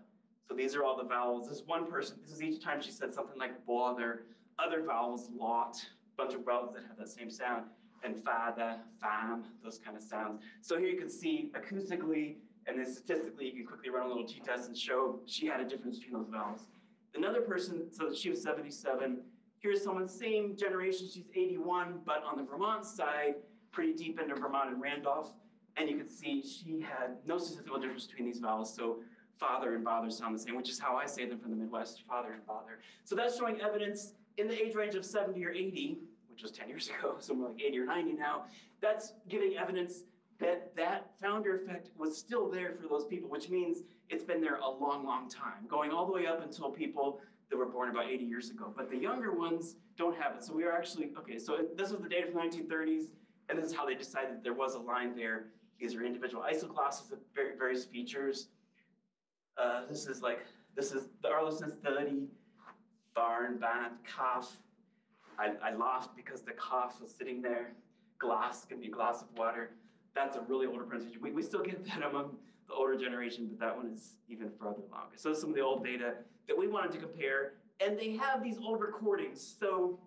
So these are all the vowels. This is one person, this is each time she said something like bother. Other vowels, lot, bunch of vowels that have that same sound and father, fam, those kind of sounds. So here you can see acoustically and then statistically, you can quickly run a little t-test and show she had a difference between those vowels. Another person, so she was 77. Here's someone, same generation, she's 81, but on the Vermont side, pretty deep into Vermont and Randolph. And you can see she had no statistical difference between these vowels. So father and bother sound the same, which is how I say them from the Midwest, father and bother. So that's showing evidence in the age range of 70 or 80 which was 10 years ago, so more like 80 or 90 now, that's giving evidence that that founder effect was still there for those people, which means it's been there a long, long time, going all the way up until people that were born about 80 years ago. But the younger ones don't have it. So we are actually, okay, so this was the data from the 1930s, and this is how they decided there was a line there. These are individual isoglosses of various features. Uh, this is like, this is the Arleston's 30, barn, band, calf, I, I laughed because the cough was sitting there. Glass can be a glass of water. That's a really older pronunciation. We, we still get that among the older generation, but that one is even further along. So some of the old data that we wanted to compare, and they have these old recordings. So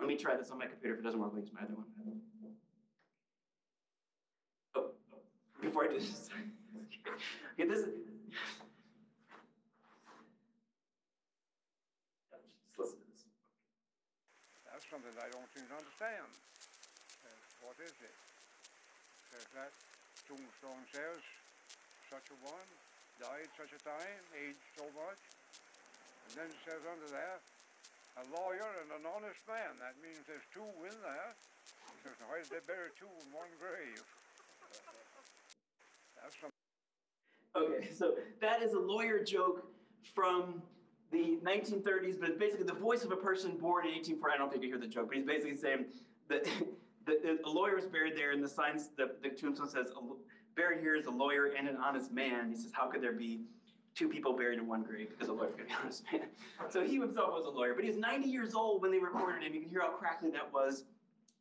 let me try this on my computer. If it doesn't work, I'll use my other one. Oh, before I do this, okay, this something I don't understand. Uh, what is it? Says that tombstone says such a one died such a time, aged so much. And then it says under there, a lawyer and an honest man. That means there's two in there. Says, why did they bury two in one grave? That's some. Okay, so that is a lawyer joke from the 1930s, but it's basically the voice of a person born in 1840. I don't think you hear the joke, but he's basically saying that the, a lawyer is buried there, and the signs, the, the tombstone says, buried here is a lawyer and an honest man. He says, how could there be two people buried in one grave because a lawyer could be an honest man? So he himself was a lawyer, but he's 90 years old when they recorded him. You can hear how crackly that was.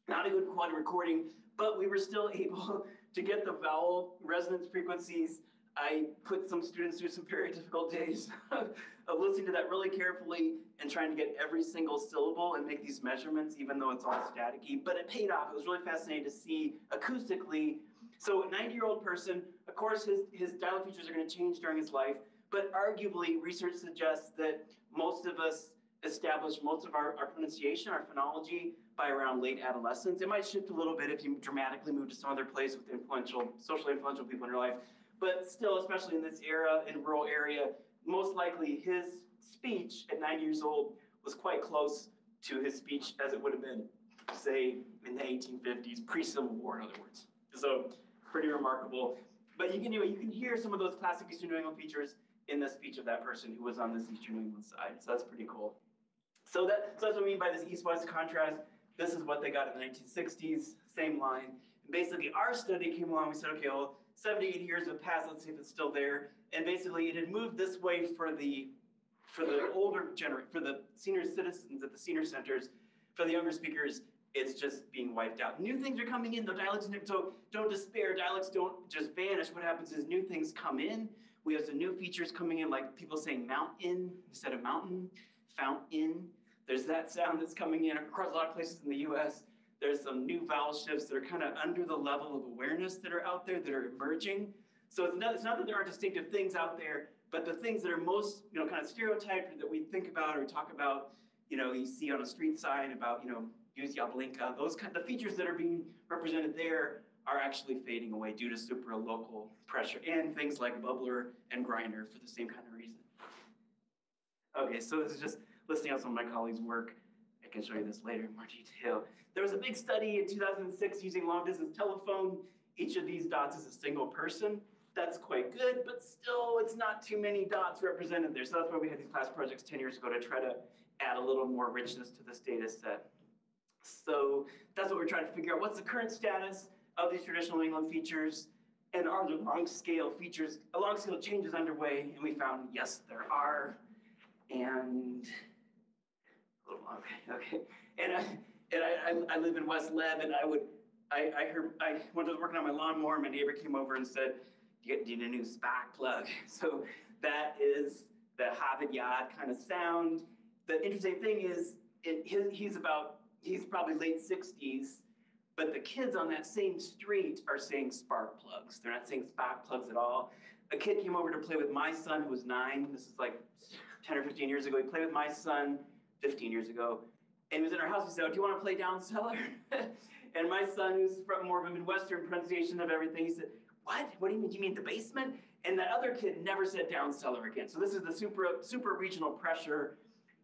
Not a good quality recording, but we were still able to get the vowel resonance frequencies I put some students through some very difficult days of, listening to that really carefully and trying to get every single syllable and make these measurements, even though it's all staticky. But it paid off. It was really fascinating to see acoustically. So a 90-year-old person, of course, his, his dialect features are going to change during his life, but arguably research suggests that most of us establish most of our, our pronunciation, our phonology, by around late adolescence. It might shift a little bit if you dramatically move to some other place with influential, socially influential people in your life, but still, especially in this era, in rural area, most likely his speech at nine years old was quite close to his speech as it would have been, say, in the 1850s, pre-Civil War, in other words. So pretty remarkable. But you can you, can hear some of those classic Eastern New England features in the speech of that person who was on this Eastern New England side. So that's pretty cool. So that so that's what I mean by this east-west contrast. This is what they got in the nineteen sixties, same line. And basically, our study came along, we said, okay, well, 70, 80 years have passed, let's see if it's still there. And basically, it had moved this way for the, for the older gener, for the senior citizens at the senior centers. For the younger speakers, it's just being wiped out. New things are coming in, though dialects, so don't despair, dialects don't just vanish. What happens is new things come in. We have some new features coming in, like people saying mountain instead of mountain, fountain. There's that sound that's coming in across a lot of places in the US. There's some new vowel shifts that are kind of under the level of awareness that are out there that are emerging. So it's not, it's not that there aren't distinctive things out there, but the things that are most, you know, kind of stereotyped that we think about or talk about, you know, you see on a street sign about, you know, use Yablinka, those kind, of the features that are being represented there are actually fading away due to super local pressure and things like bubbler and grinder for the same kind of reason. Okay, so this is just listing out some of my colleagues' work. I can show you this later in more detail. There was a big study in 2006 using long distance telephone. Each of these dots is a single person. That's quite good, but still it's not too many dots represented there. So that's why we had these class projects 10 years ago to try to add a little more richness to this data set. So that's what we're trying to figure out. What's the current status of these traditional England features? And are there long scale features, a long scale changes underway? And we found, yes, there are. And, okay, okay. And I, and I, I, I live in West Leb and I would, I, I heard, I, when I was working on my lawnmower, my neighbor came over and said, you need a new spark plug. So that is the Harvard Yard kind of sound. The interesting thing is, it, he's about, he's probably late 60s, but the kids on that same street are saying spark plugs. They're not saying spark plugs at all. A kid came over to play with my son who was nine. This is like 10 or 15 years ago. He played with my son 15 years ago. And he was in our house. He said, oh, Do you want to play down cellar? and my son, who's from more of a Midwestern pronunciation of everything, he said, What? What do you mean? Do you mean the basement? And that other kid never said down cellar again. So this is the super, super regional pressure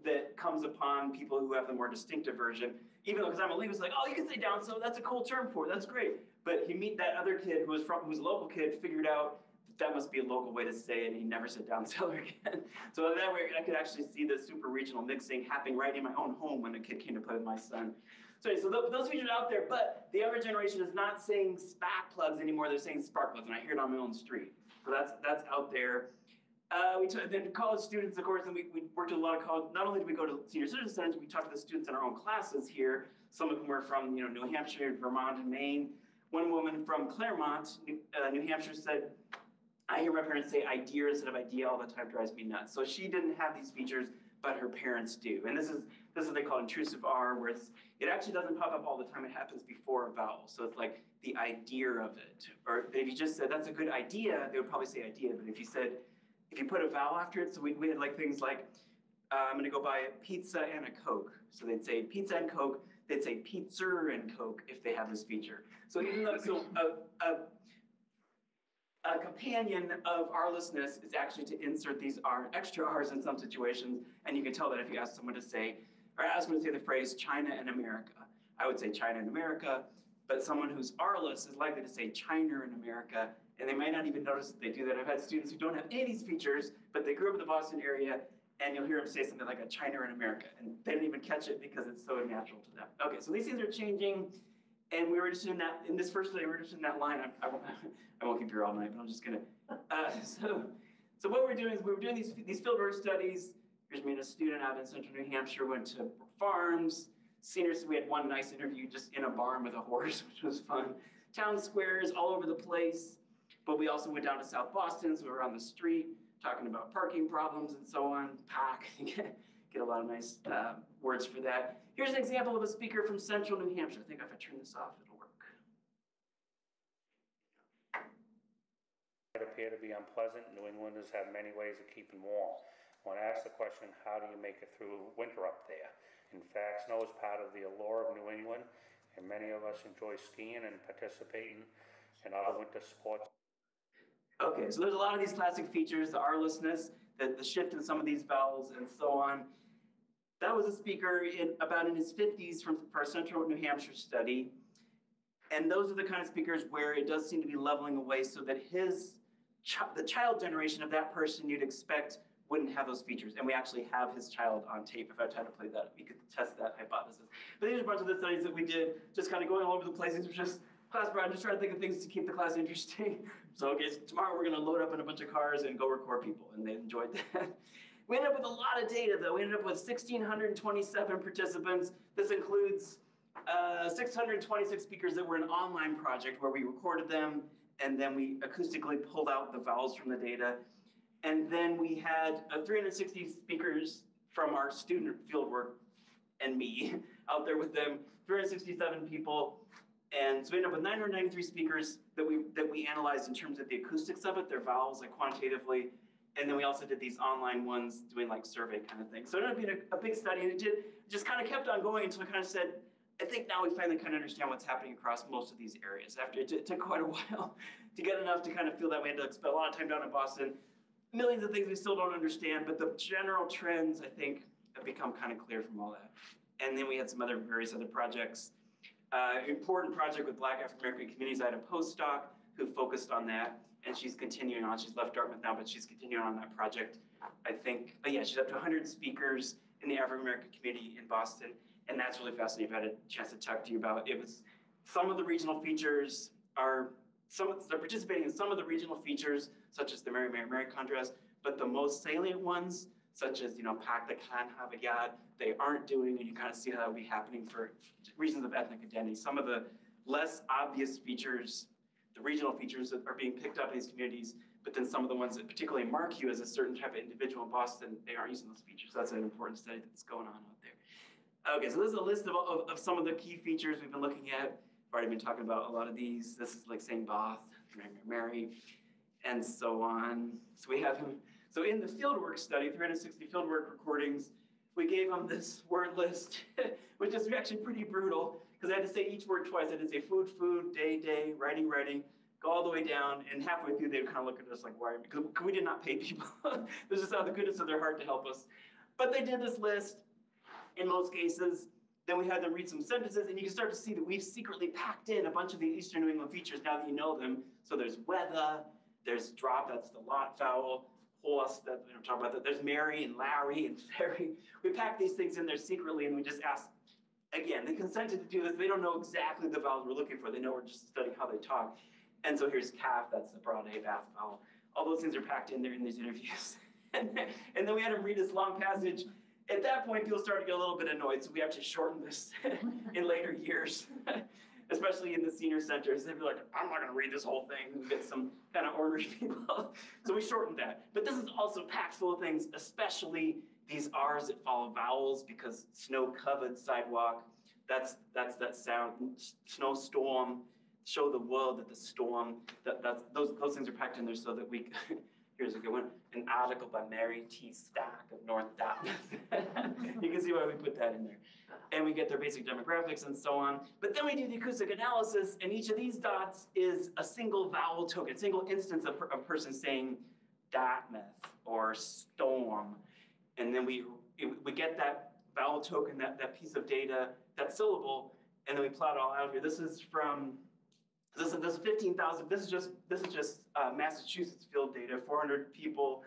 that comes upon people who have the more distinctive version. Even though, because I'm a linguist, like, oh, you can say down cellar. That's a cool term for it. That's great. But he meet that other kid who was from, who's a local kid, figured out that must be a local way to say it, and he never said down cellar again. so that way, I could actually see the super regional mixing happening right in my own home when a kid came to play with my son. So, so those features out there, but the younger generation is not saying spark plugs anymore. They're saying spark plugs, and I hear it on my own street. So that's that's out there. Uh, we t- then college students, of course, and we, we worked with a lot of college. Not only did we go to senior citizen centers, we talked to the students in our own classes here. Some of them were from you know New Hampshire, Vermont, and Maine. One woman from Claremont, New, uh, New Hampshire, said I hear my parents say idea instead of idea all the time drives me nuts. So she didn't have these features, but her parents do. And this is this is what they call intrusive R, where it actually doesn't pop up all the time. It happens before a vowel. So it's like the idea of it. Or if you just said that's a good idea, they would probably say idea. But if you said, if you put a vowel after it, so we, we had like things like, uh, I'm gonna go buy a pizza and a Coke. So they'd say pizza and Coke. They'd say pizza and Coke if they have this feature. So even though, so a, a a companion of R-lessness is actually to insert these R, extra R's in some situations, and you can tell that if you ask someone to say, or ask someone to say the phrase China and America. I would say China and America, but someone who's R-less is likely to say China and America, and they might not even notice that they do that. I've had students who don't have any of these features, but they grew up in the Boston area, and you'll hear them say something like a China and America, and they don't even catch it because it's so natural to them. Okay, so these things are changing. And we were just in that, in this first day, we were just in that line. I, I, won't, I won't keep you here all night, but I'm just gonna. Uh, so, so what we're doing is we were doing these, these fieldwork studies. Here's me and a student out in central New Hampshire, went to farms. Seniors, we had one nice interview just in a barn with a horse, which was fun. Town squares all over the place. But we also went down to South Boston, so we were on the street talking about parking problems and so on. Pack, get a lot of nice uh, words for that. Here's an example of a speaker from central New Hampshire. I think if I turn this off, it'll work. It appear to be unpleasant. New Englanders have many ways of keeping warm. When asked the question, how do you make it through winter up there? In fact, snow is part of the allure of New England, and many of us enjoy skiing and participating in other winter sports. Okay, so there's a lot of these classic features, the R-lessness, the, the shift in some of these vowels, and so on. That was a speaker in about in his 50s from for our Central New Hampshire study. And those are the kind of speakers where it does seem to be leveling away so that his the child generation of that person you'd expect wouldn't have those features. And we actually have his child on tape. If I tried to play that, we could test that hypothesis. But these are a bunch of the studies that we did, just kind of going all over the place. These were just class projects, just trying to think of things to keep the class interesting. So, okay, so tomorrow we're going to load up in a bunch of cars and go record people, and they enjoyed that. We ended up with a lot of data, though. We ended up with 1,627 participants. This includes uh, 626 speakers that were an online project where we recorded them and then we acoustically pulled out the vowels from the data. And then we had uh, 360 speakers from our student fieldwork and me out there with them, 367 people. And so we ended up with 993 speakers that we that we analyzed in terms of the acoustics of it, their vowels, like quantitatively. And then we also did these online ones doing like survey kind of thing. So it ended up being a, a big study and it did just kind of kept on going until we kind of said, I think now we finally kind of understand what's happening across most of these areas. After it, it took quite a while to get enough to kind of feel that we had to spend a lot of time down in Boston. Millions of things we still don't understand, but the general trends I think have become kind of clear from all that. And then we had some other various other projects. Uh, important project with Black African American communities. I had a postdoc who focused on that, and she's continuing on. She's left Dartmouth now, but she's continuing on that project. I think, oh yeah, she's up to 100 speakers in the African American community in Boston and that's really fascinating. I've had a chance to talk to you about. It was some of the regional features are some they're participating in some of the regional features, such as the Mary Mary Mary contrast, but the most salient ones, such as you know Pak the Khan Havayad, they aren't doing, and you kind of see how that would be happening for reasons of ethnic identity. Some of the less obvious features, the regional features that are being picked up in these communities, but then some of the ones that particularly mark you as a certain type of individual in Boston, they aren't using those features. So that's an important study that's going on out there. Okay, so this is a list of, of, of, some of the key features we've been looking at. I've already been talking about a lot of these. This is like St. Both, Mary, Mary, and so on. So we have him. So in the fieldwork study, 360 fieldwork recordings, we gave him this word list, which is actually pretty brutal because I had to say each word twice. I had to say food, food, day, day, writing, writing, go all the way down. And halfway through, they would kind of look at us like, why? Because we did not pay people. this is out of the goodness of their heart to help us. But they did this list in most cases. Then we had them read some sentences, and you can start to see that we've secretly packed in a bunch of the Eastern New England features now that you know them. So there's weather, there's drop, that's the lot vowel, that we don't talk about that. There's Mary and Larry and Ferry. We pack these things in there secretly, and we just ask. Again, they consented to do this. They don't know exactly the vowels we're looking for. They know we're just studying how they talk. And so here's calf, that's the broad A bath vowel. All those things are packed in there in these interviews. and, then, and then we had him read this long passage at that point, people started to get a little bit annoyed, so we have to shorten this in later years, especially in the senior centers. They'd be like, I'm not going to read this whole thing and get some kind of ornery people. so we shortened that. But this is also packed full of things, especially these R's that follow vowels because snow-covered sidewalk. That's that's that sound. Snowstorm. Show the world that the storm. That that's those those things are packed in there so that we Here's a good one. An article by Mary T. Stack of North Dartmouth. you can see why we put that in there. And we get their basic demographics and so on. But then we do the acoustic analysis, and each of these dots is a single vowel token, single instance of a person saying Dartmouth or storm. And then we, we get that vowel token, that, that piece of data, that syllable, and then we plot it all out here. This is from this is this 15,000. This is just this is just uh, Massachusetts field data. 400 people.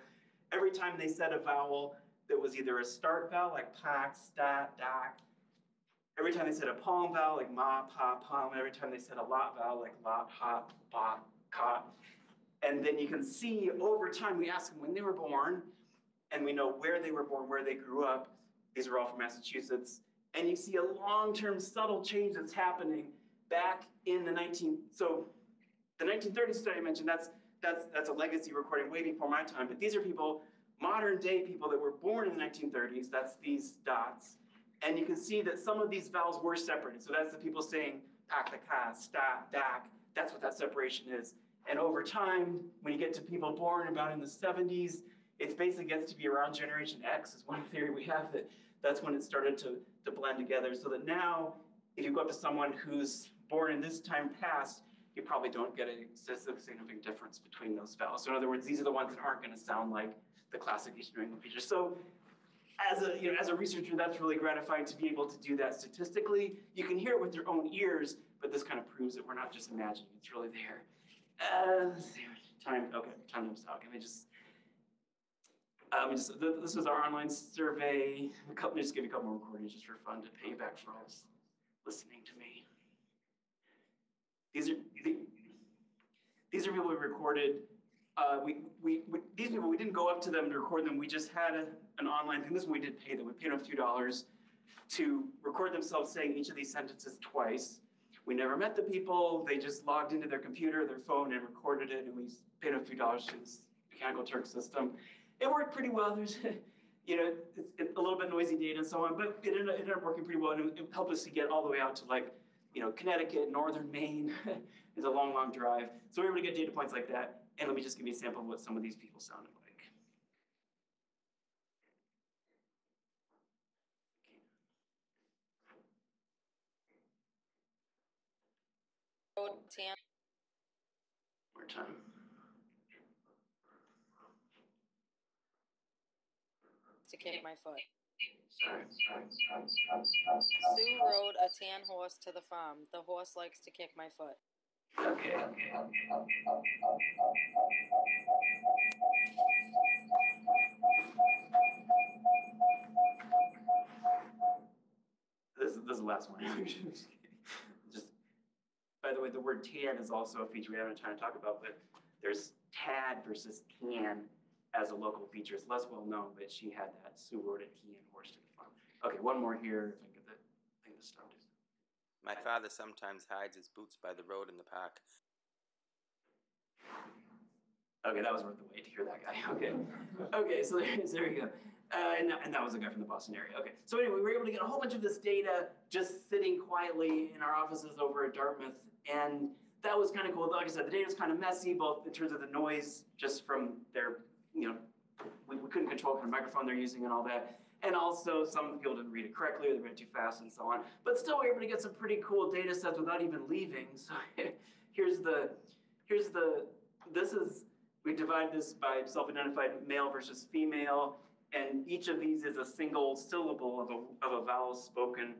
Every time they said a vowel that was either a start vowel like pack, stat, dak. Every time they said a palm vowel like ma, pa, palm. Every time they said a lot vowel like lot, hot, bot, cot. And then you can see over time we ask them when they were born, and we know where they were born, where they grew up. These are all from Massachusetts. And you see a long-term subtle change that's happening back in the 19, so the 1930s study I mentioned, that's, that's, that's a legacy recording way before my time, but these are people, modern day people that were born in the 1930s, that's these dots. And you can see that some of these vowels were separated. So that's the people saying pak, the ka, sta, dak, that's what that separation is. And over time, when you get to people born about in the 70s, it basically gets to be around Generation X is one theory we have that that's when it started to, to blend together. So that now, if you go up to someone who's born in this time past, you probably don't get a significant difference between those vowels. So in other words, these are the ones that aren't going to sound like the classic Eastern England features. So as a, you know, as a researcher, that's really gratifying to be able to do that statistically. You can hear it with your own ears, but this kind of proves that we're not just imagining, it's really there. Uh, time, okay, time to. Let me just, Um, just, th- this was our online survey. Couple, just give you a couple more recordings just for fun to pay you back for all listening to me. These are these are people we recorded. Uh, we, we, we these people we didn't go up to them to record them. We just had a, an online thing. This one we did pay them. We paid them a few dollars to record themselves saying each of these sentences twice. We never met the people. They just logged into their computer, their phone, and recorded it. And we paid a few dollars to this Mechanical Turk system. It worked pretty well. There's, you know, it's, it's a little bit noisy data and so on, but it ended, it ended up working pretty well. And it, it helped us to get all the way out to like, you know, Connecticut, northern Maine. is a long, long drive. So we were able to get data points like that. And let me just give you a sample of what some of these people sounded like. More time. to kick my foot. Sorry. Sue rode a tan horse to the farm. The horse likes to kick my foot. Okay. This is, this is the last one. Just, by the way, the word tan is also a feature we haven't had time to talk about, but there's tad versus tan as a local feature. It's less well known, but she had that. Sue wrote a tan horse to the farm. Okay, one more here. I get that thing to start. My father sometimes hides his boots by the road in the park. Okay, that was worth the wait to hear that guy. Okay. Okay, so there, so there you go. Uh, and, that, and that was a guy from the Boston area. Okay. So anyway, we were able to get a whole bunch of this data just sitting quietly in our offices over at Dartmouth. And that was kind of cool. Like I said, the data was kind of messy, both in terms of the noise just from their, you know, we, we couldn't control what kind of microphone they're using and all that. And also some people didn't read it correctly or they read too fast and so on. But still we were able to get some pretty cool data sets without even leaving. So here's the, here's the, this is, we divide this by self-identified male versus female. And each of these is a single syllable of a, of a vowel spoken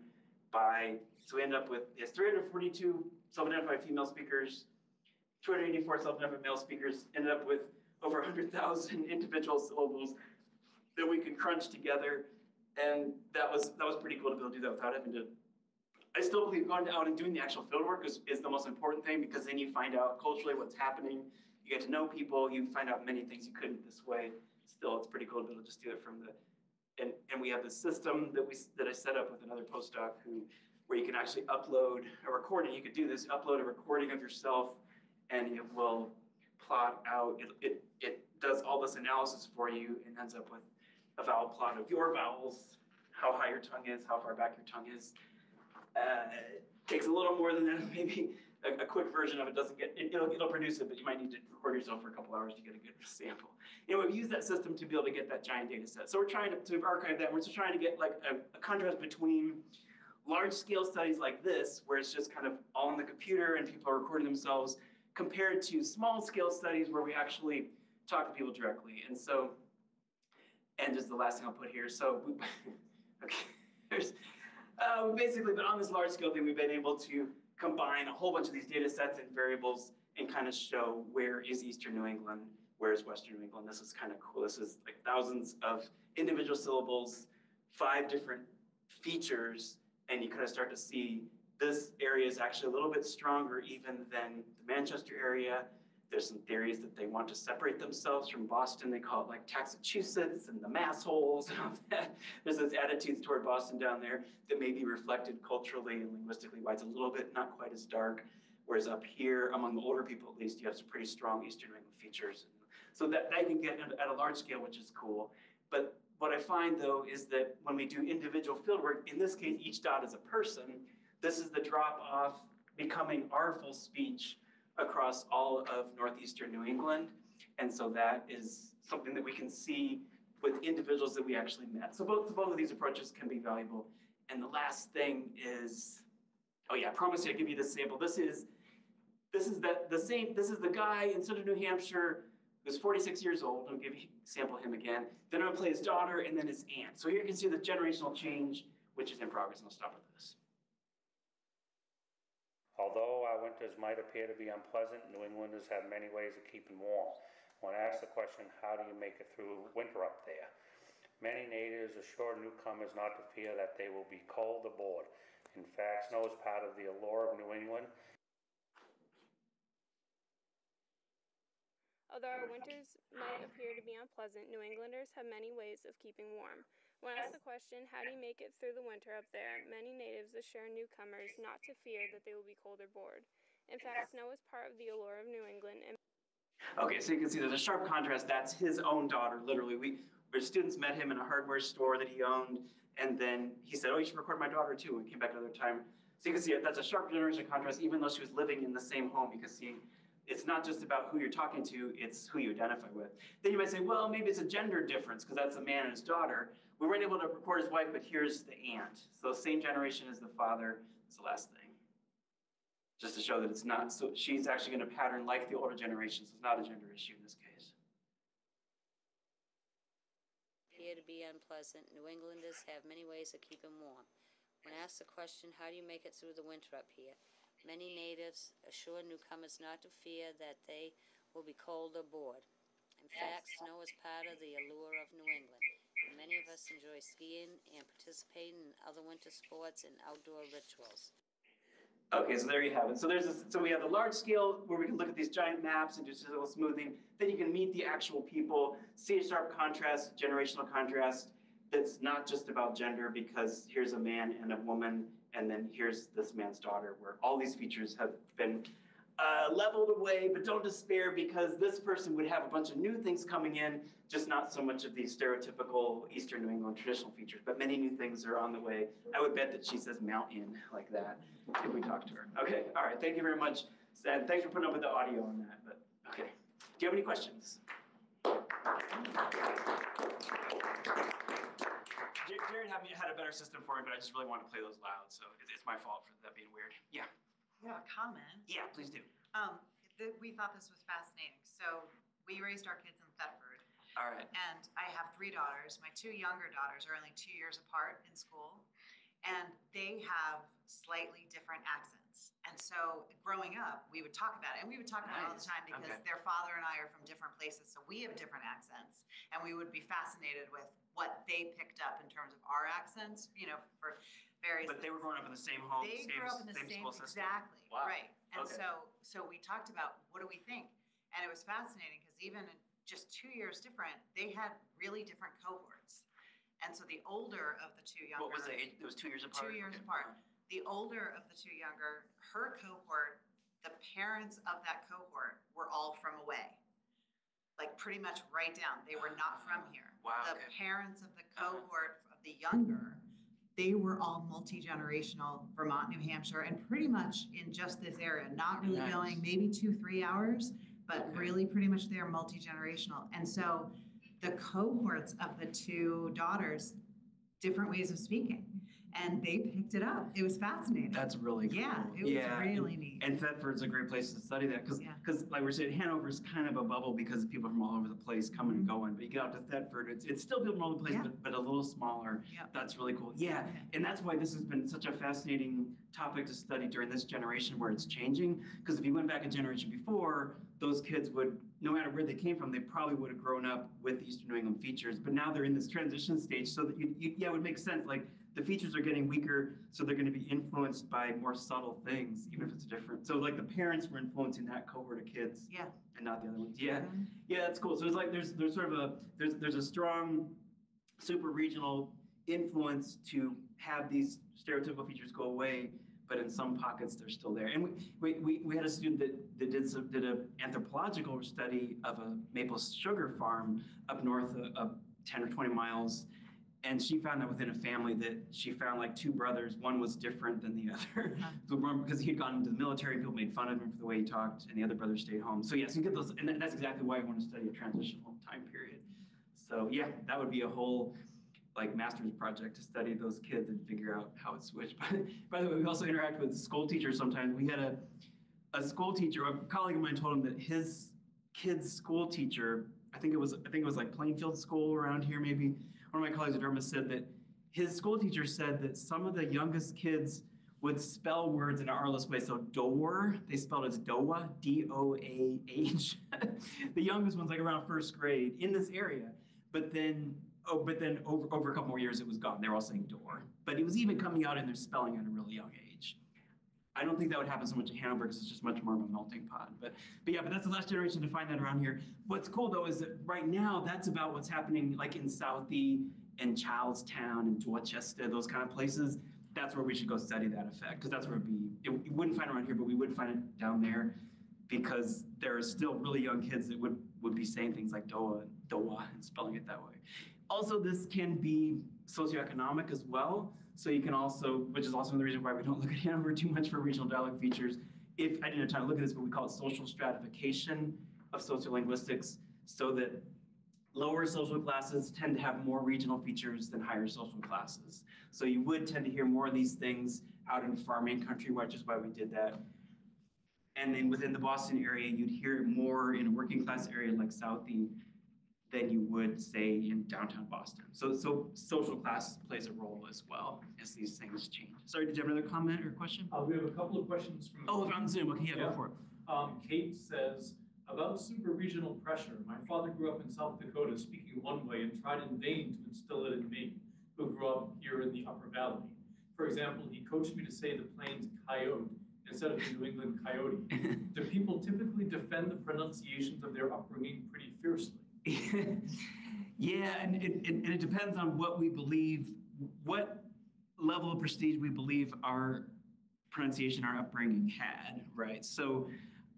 by, so we end up with, yes, 342 self-identified female speakers, 284 self-identified male speakers, ended up with over 100,000 individual syllables that we could crunch together. And that was, that was pretty cool to be able to do that without having to, I still believe going out and doing the actual field work is, is the most important thing because then you find out culturally what's happening. You get to know people, you find out many things you couldn't this way still it's pretty cool to be able to just do it from the and and we have the system that we that I set up with another postdoc who where you can actually upload a recording. You could do this, upload a recording of yourself, and it will plot out. It it it does all this analysis for you and ends up with a vowel plot of your vowels, how high your tongue is, how far back your tongue is. Uh, it takes a little more than that, maybe a, a quick version of it doesn't get, it, will it'll produce it, but you might need to record yourself for a couple hours to get a good sample. Anyway, we've used that system to be able to get that giant data set. So we're trying to, to archive that. We're just trying to get like a, a contrast between large scale studies like this, where it's just kind of all on the computer and people are recording themselves, compared to small scale studies where we actually talk to people directly. And so, and just the last thing I'll put here. So, we, okay, uh, basically, but on this large scale thing, we've been able to combine a whole bunch of these data sets and variables and kind of show where is Eastern New England, where is Western New England. This is kind of cool. This is like thousands of individual syllables, five different features, and you kind of start to see this area is actually a little bit stronger even than the Manchester area. There's some theories that they want to separate themselves from Boston. They call it like Taxachusetts and the massholes and all that. There's those attitudes toward Boston down there that may be reflected culturally and linguistically why it's a little bit not quite as dark. Whereas up here, among the older people at least, you have some pretty strong Eastern New England features. So that, that can get at a large scale, which is cool. But what I find though is that when we do individual fieldwork, in this case, each dot is a person, this is the drop off becoming our full speech across all of northeastern New England. And so that is something that we can see with individuals that we actually met. So both, both of these approaches can be valuable. And the last thing is, oh yeah, I promise you I'll give you this sample. This is this is the, the same, this is the guy in Central New Hampshire who's 46 years old. I'll give you sample him again. Then I'm gonna play his daughter and then his aunt. So here you can see the generational change, which is in progress. And I'll stop with this. Although our winters might appear to be unpleasant, New Englanders have many ways of keeping warm. When asked the question, how do you make it through winter up there? Many natives assure newcomers not to fear that they will be cold aboard. In fact, snow is part of the allure of New England Although our winters might appear to be unpleasant, New Englanders have many ways of keeping warm. When asked the question, how do you make it through the winter up there, many natives assure newcomers not to fear that they will be cold or bored. In fact, snow is part of the allure of New England, and Okay, so you can see there's a sharp contrast. That's his own daughter, literally. We, our students met him in a hardware store that he owned, and then he said, "Oh, you should record my daughter too." And we came back another time. So you can see that's a sharp generation contrast, even though she was living in the same home. Because see, it's not just about who you're talking to; it's who you identify with. Then you might say, "Well, maybe it's a gender difference because that's a man and his daughter." We weren't able to record his wife, but here's the aunt. So same generation as the father. That's the last thing just to show that it's not, so she's actually gonna pattern like the older generations, it's not a gender issue in this case. appear to be unpleasant, New Englanders have many ways of keeping warm. When asked the question, how do you make it through the winter up here? Many natives assure newcomers not to fear that they will be cold or bored. In fact, snow is part of the allure of New England. Many of us enjoy skiing and participating in other winter sports and outdoor rituals. Okay, so there you have it. So there's so we have the large scale where we can look at these giant maps and do statistical smoothing. Then you can meet the actual people, see a sharp contrast, generational contrast. That's not just about gender because here's a man and a woman, and then here's this man's daughter, where all these features have been uh, leveled away, but don't despair because this person would have a bunch of new things coming in, just not so much of these stereotypical Eastern New England traditional features, but many new things are on the way. I would bet that she says mountain like that if we talk to her. Okay, all right, thank you very much. And thanks for putting up with the audio on that, but, okay. Do you have any questions? Jared had, had a better system for me, but I just really want to play those loud, so it's my fault for that being weird. Yeah, have a comment. yeah, please do. Um, th- we thought this was fascinating. So we raised our kids in Thetford, All right. and I have three daughters. My two younger daughters are only two years apart in school, and they have slightly different accents. And so growing up, we would talk about it, and we would talk about it all the time because Okay. their father and I are from different places, so we have different accents, and we would be fascinated with what they picked up in terms of our accents, you know, for various. But they were growing up in the same home, They same, grew up in the same same, school system. exactly, Wow. right. And Okay. so, so we talked about, what do we think? And it was fascinating, because even in just two years different, they had really different cohorts. And so the older of the two younger. What was the age? It was two years apart? Two years Okay. apart. The older of the two younger, her cohort, the parents of that cohort were all from away. Like pretty much right down. They were not from here. Wow, The okay. parents of the Uh-huh. cohort of the younger, they were all multi-generational, Vermont, New Hampshire, and pretty much in just this area, not really Nice. going maybe two, three hours, but Okay. really pretty much they're multi-generational. And so the cohorts of the two daughters, different ways of speaking, and they picked it up. It was fascinating. That's really cool. Yeah, it was Yeah, and- really neat. And Thetford's a great place to study that because, Yeah. like we're saying, Hanover's kind of a bubble because people from all over the place coming and Mhm. going. But you get out to Thetford, it's, it's still people from all over the place, Yeah. but, but a little smaller. Yep. That's really cool. Yeah, Yeah. and that's why this has been such a fascinating topic to study during this generation where it's changing. Because if you went back a generation before, those kids would, no matter where they came from, they probably would have grown up with Eastern New England features. But now they're in this transition stage, so that you, you yeah, it would make sense. Like the features are getting weaker, so they're going to be influenced by more subtle things, even if it's different. So like the parents were influencing that cohort of kids, Yeah. and not the other ones. Yeah. Mhm. Yeah, that's cool. So it's like there's there's sort of a there's there's a strong super regional influence to have these stereotypical features go away, but in some pockets they're still there. And we we, we, we had a student that, that did some did an anthropological study of a maple sugar farm up north of, of 10 or 20 miles. And she found that within a family that she found like two brothers, one was different than the other. Uh-huh. So one, because he had gone into the military, people made fun of him for the way he talked, and the other brother stayed home. So yes, you get those, and that- that's exactly why I want to study a transitional time period. So yeah, that would be a whole like master's project to study those kids and figure out how it switched. By, by the way, we also interact with school teachers sometimes. We had a a school teacher, a colleague of mine told him that his kid's school teacher, I think it was I think it was like Plainfield School around here maybe. One of my colleagues at Dartmouth said that his school teacher said that some of the youngest kids would spell words in an R-less way. So door, they spelled as Doa, D-O-A-H. the youngest one's like around first grade in this area. But then, oh, but then over, over a couple more years, it was gone. They were all saying door. But it was even coming out in their spelling at a really young age. I don't think that would happen so much in Hanover because it's just much more of a melting pot. But but yeah, but that's the last generation to find that around here. What's cool though is that right now that's about what's happening like in Southie and Charlestown and Dorchester, those kind of places. That's where we should go study that effect because that's where it'd be. It, wouldn't find around here, but we would find it down there because there are still really young kids that would would be saying things like Doa, Doa, and spelling it that way. Also, this can be socioeconomic as well. So you can also, which is also the reason why we don't look at Hanover too much for regional dialect features. If I didn't have time to look at this, but we call it social stratification of sociolinguistics, so that lower social classes tend to have more regional features than higher social classes. So you would tend to hear more of these things out in farming country, which is why we did that. And then within the Boston area, you'd hear it more in a working class area like Southie than you would say in downtown Boston. So, so social class plays a role as well as these things change. Sorry, did you have another comment or question? Uh, we have a couple of questions from. Oh, on Zoom, okay, yeah, go for it. Um, Kate says, about super regional pressure, my father grew up in South Dakota speaking one way and tried in vain to instill it in me, who grew up here in the Upper Valley. For example, he coached me to say the Plains coyote instead of the New England coyote. Do people typically defend the pronunciations of their upbringing pretty fiercely? yeah, and it, and it depends on what we believe, what level of prestige we believe our pronunciation, our upbringing had, right? So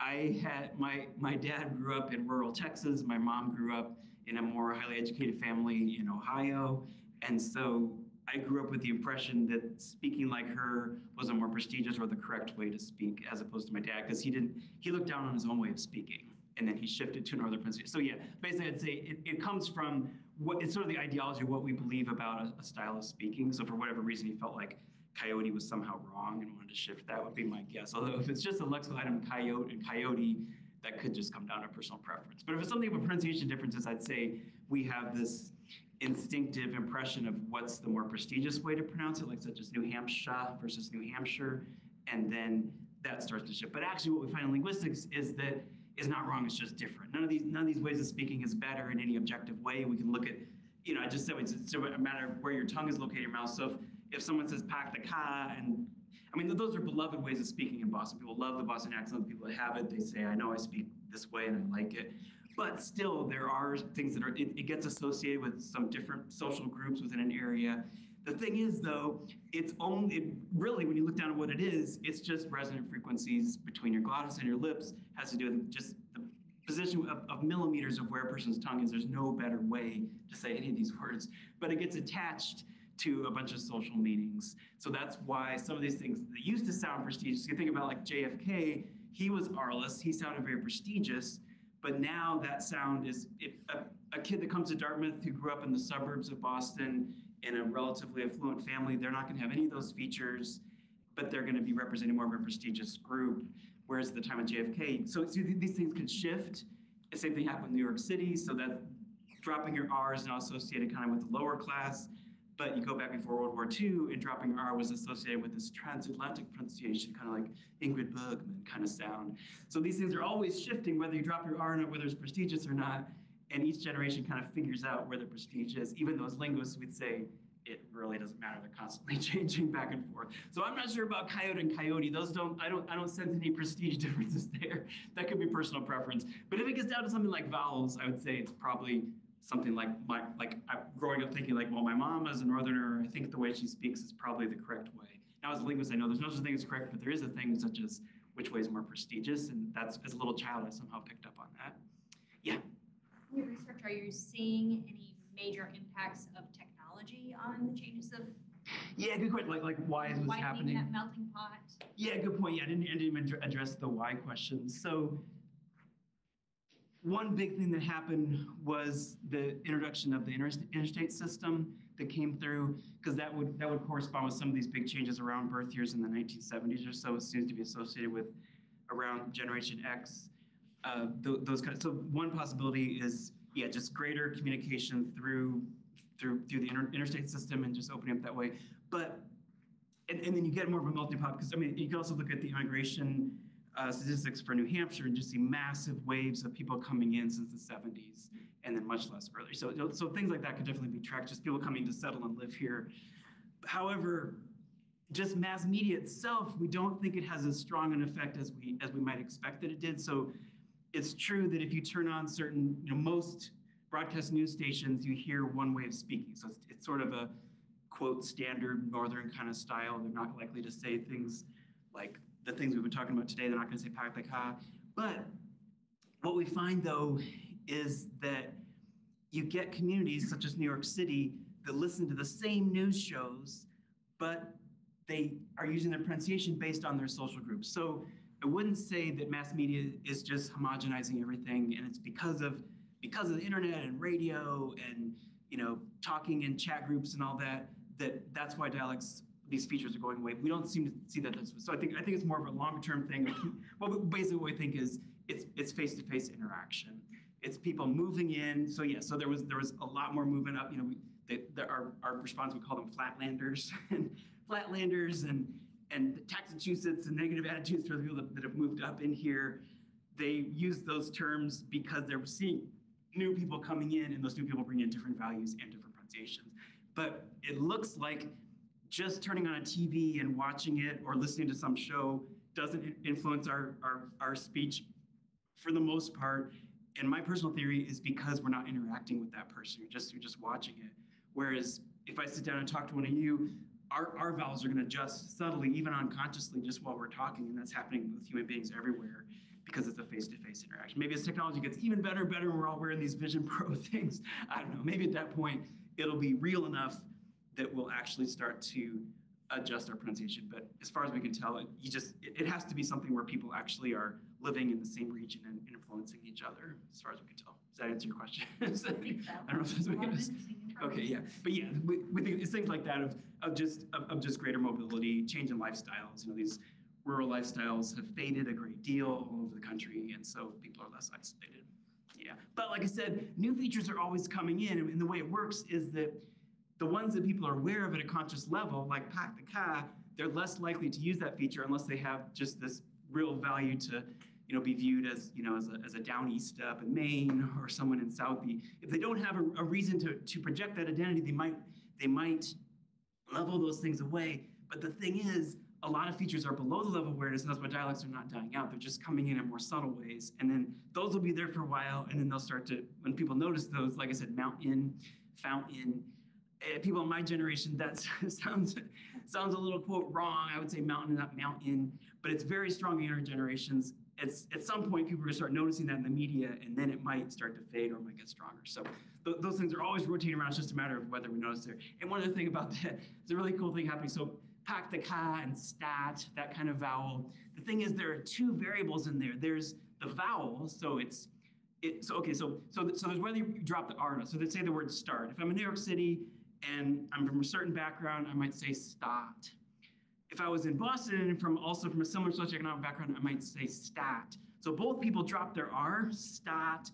I had my my dad grew up in rural Texas. My mom grew up in a more highly educated family in Ohio, and so I grew up with the impression that speaking like her was a more prestigious or the correct way to speak, as opposed to my dad, because he didn't he looked down on his own way of speaking, and then he shifted to another pronunciation. So yeah, basically, I'd say it, it comes from what it's sort of the ideology of what we believe about a, a style of speaking. So for whatever reason, he felt like coyote was somehow wrong and wanted to shift that would be my guess. Although if it's just a lexical item, coyote and coyote, that could just come down to personal preference. But if it's something with pronunciation differences, I'd say we have this instinctive impression of what's the more prestigious way to pronounce it, like such as New Hampshire versus New Hampshire, and then that starts to shift. But actually, what we find in linguistics is that is not wrong. It's just different. None of these none of these ways of speaking is better in any objective way. We can look at, you know, I just said it's, it's a matter of where your tongue is located in your mouth. So if, if someone says pack the car and I mean those are beloved ways of speaking in Boston. People love the Boston accent. The people that have it, they say, I know I speak this way and I like it. But still, there are things that are it, it gets associated with some different social groups within an area. The thing is, though, it's only it really when you look down at what it is, it's just resonant frequencies between your glottis and your lips has to do with just the position of, of millimeters of where a person's tongue is. There's no better way to say any of these words, but it gets attached to a bunch of social meanings. So that's why some of these things that used to sound prestigious, you think about like JFK, he was R-less, he sounded very prestigious, but now that sound is if a, a kid that comes to Dartmouth who grew up in the suburbs of Boston in a relatively affluent family, they're not going to have any of those features, but they're going to be representing more of a prestigious group. Whereas at the time of JFK, so, so these things can shift. The same thing happened in New York City, so that dropping your R is now associated kind of with the lower class. But you go back before World War II, and dropping R was associated with this transatlantic pronunciation, kind of like Ingrid Bergman kind of sound. So these things are always shifting, whether you drop your R or not, whether it's prestigious or not. And each generation kind of figures out where the prestige is. Even those linguists, we'd say it really doesn't matter. They're constantly changing back and forth. So I'm not sure about coyote and coyote. Those don't I don't I don't sense any prestige differences there. That could be personal preference. But if it gets down to something like vowels, I would say it's probably something like my like I'm growing up thinking like, well, my mom is a northerner, I think the way she speaks is probably the correct way. Now as a linguist, I know there's no such thing as correct, but there is a thing such as which way is more prestigious, and that's as a little child I somehow picked up on that. Yeah. In your research, are you seeing any major impacts of technology on the changes of Yeah, good question. Like like why is this happening? that melting pot? Yeah, good point. Yeah, I didn't, I didn't even addre- address the why question. So one big thing that happened was the introduction of the interstate system that came through, because that would that would correspond with some of these big changes around birth years in the 1970s or so. It seems to be associated with around Generation X. Uh, th- those kind of, so one possibility is yeah, just greater communication through through through the inter- interstate system and just opening up that way. But and, and then you get more of a melting pot, because I mean, you can also look at the immigration uh, statistics for New Hampshire and just see massive waves of people coming in since the seventies and then much less earlier. So, so things like that could definitely be tracked, just people coming to settle and live here. However, just mass media itself, we don't think it has as strong an effect as we as we might expect that it did. So it's true that if you turn on certain, you know, most broadcast news stations, you hear one way of speaking. So it's, it's sort of a quote standard northern kind of style. They're not likely to say things like the things we've been talking about today. They're not going to say pak tak ha. But what we find though is that you get communities such as New York City that listen to the same news shows, but they are using their pronunciation based on their social groups. So I wouldn't say that mass media is just homogenizing everything, and it's because of because of the internet and radio and you know talking in chat groups and all that that that's why dialects these features are going away. We don't seem to see that so I think I think it's more of a longer term thing. well, basically what we think is it's it's face to face interaction. It's people moving in. So yeah, so there was there was a lot more movement up. You know, we, our our response we call them flatlanders and flatlanders and and Massachusetts and negative attitudes for the people that, that have moved up in here. They use those terms because they're seeing new people coming in, and those new people bring in different values and different pronunciations. But it looks like just turning on a TV and watching it or listening to some show doesn't influence our, our, our speech for the most part. And my personal theory is because we're not interacting with that person, you're just, you're just watching it. Whereas if I sit down and talk to one of you, our, our vowels are going to adjust subtly, even unconsciously, just while we're talking. And that's happening with human beings everywhere because it's a face-to-face interaction. Maybe as technology gets even better, better, and we're all wearing these Vision Pro things. I don't know. Maybe at that point, it'll be real enough that we'll actually start to adjust our pronunciation. But as far as we can tell, it, you just it, it has to be something where people actually are living in the same region and influencing each other, as far as we can tell. Does that answer your question? I so. I don't know if that's A lot of what it is. Okay, yeah, but yeah, we, we think it's things like that of, of just, of, of just greater mobility, change in lifestyles, you know, these rural lifestyles have faded a great deal all over the country, and so people are less isolated. Yeah, but like I said, new features are always coming in, and the way it works is that the ones that people are aware of at a conscious level, like pack the car, they're less likely to use that feature unless they have just this real value to, you know, be viewed as, you know, as a, as a down east up in Maine or someone in Southie. If they don't have a, a reason to, to project that identity, they might, they might level those things away. But the thing is, a lot of features are below the level of awareness, and that's why dialects are not dying out. They're just coming in in more subtle ways. And then those will be there for a while, and then they'll start to, when people notice those, like I said, mountain, fountain, eh, people in my generation, that sounds sounds a little quote wrong. I would say mountain, not mountain, but it's very strong in younger generations. It's at some point people are gonna start noticing that in the media, and then it might start to fade or might get stronger. So th- those things are always rotating around. It's just a matter of whether we notice there. And one other thing about that, there's a really cool thing happening. So pak the ka and stat, that kind of vowel. The thing is, there are two variables in there. There's the vowel, so it's it, so okay, so so so there's whether you drop the R or not. So let's say the word start. If I'm in New York City and I'm from a certain background, I might say stat. If I was in Boston and from also from a similar socioeconomic background, I might say stat. So both people drop their R, stat,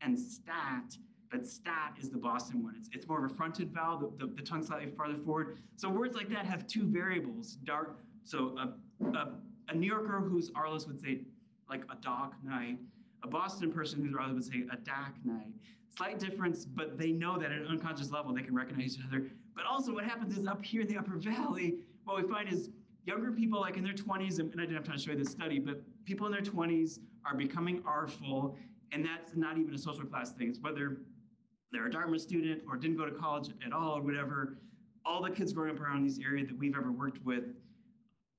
and stat, but stat is the Boston one. It's, it's more of a fronted vowel, the, the, the tongue slightly farther forward. So words like that have two variables. Dark. So a, a, a New Yorker who's R-less would say like a dark night. A Boston person who's R-less would say a dark night. Slight difference, but they know that at an unconscious level they can recognize each other. But also what happens is up here in the upper valley, what we find is younger people like in their 20s, and I didn't have time to show you this study, but people in their 20s are becoming artful, and that's not even a social class thing. It's whether they're a Dartmouth student or didn't go to college at all or whatever. All the kids growing up around this area that we've ever worked with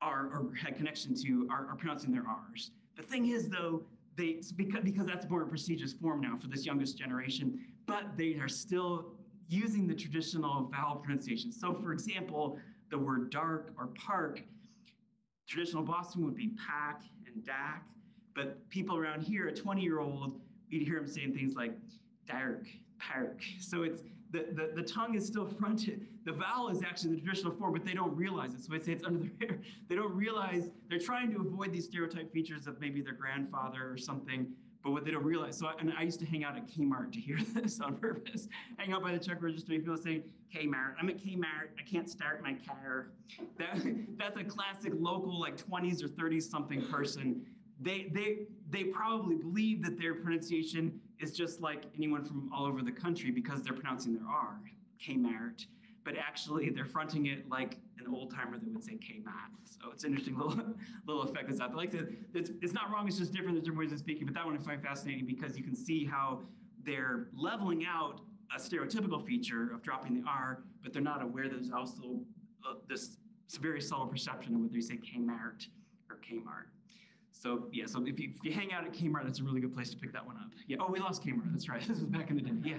are or had connection to are, are pronouncing their R's. The thing is though, they because because that's more a prestigious form now for this youngest generation, but they are still using the traditional vowel pronunciation. So for example, the word dark or park, traditional Boston would be pack and dack, but people around here, a 20 year old, you'd hear them saying things like dark, park. So it's the, the, the tongue is still fronted. The vowel is actually the traditional form, but they don't realize it. So I say it's under their hair. They don't realize they're trying to avoid these stereotype features of maybe their grandfather or something, But what they don't realize, so, I- and I used to hang out at Kmart to hear this on purpose. Hang out by the check register, people say, Kmart, I'm at Kmart, I can't start my car. That, that's a classic local, like twenties or thirties something person. They, they, they probably believe that their pronunciation is just like anyone from all over the country because they're pronouncing their R, Kmart. But actually, they're fronting it like an old timer that would say Kmat. So it's an interesting little, little effect that's out there. Like the, it's, it's not wrong, it's just different, there's different ways of speaking. But that one I find fascinating because you can see how they're leveling out a stereotypical feature of dropping the R, but they're not aware that there's also uh, this very subtle perception of whether you say Kmart or Kmart. So yeah, so if you, if you hang out at Kmart, that's a really good place to pick that one up. Yeah. Oh, we lost Kmart. That's right. This was back in the day. Yeah.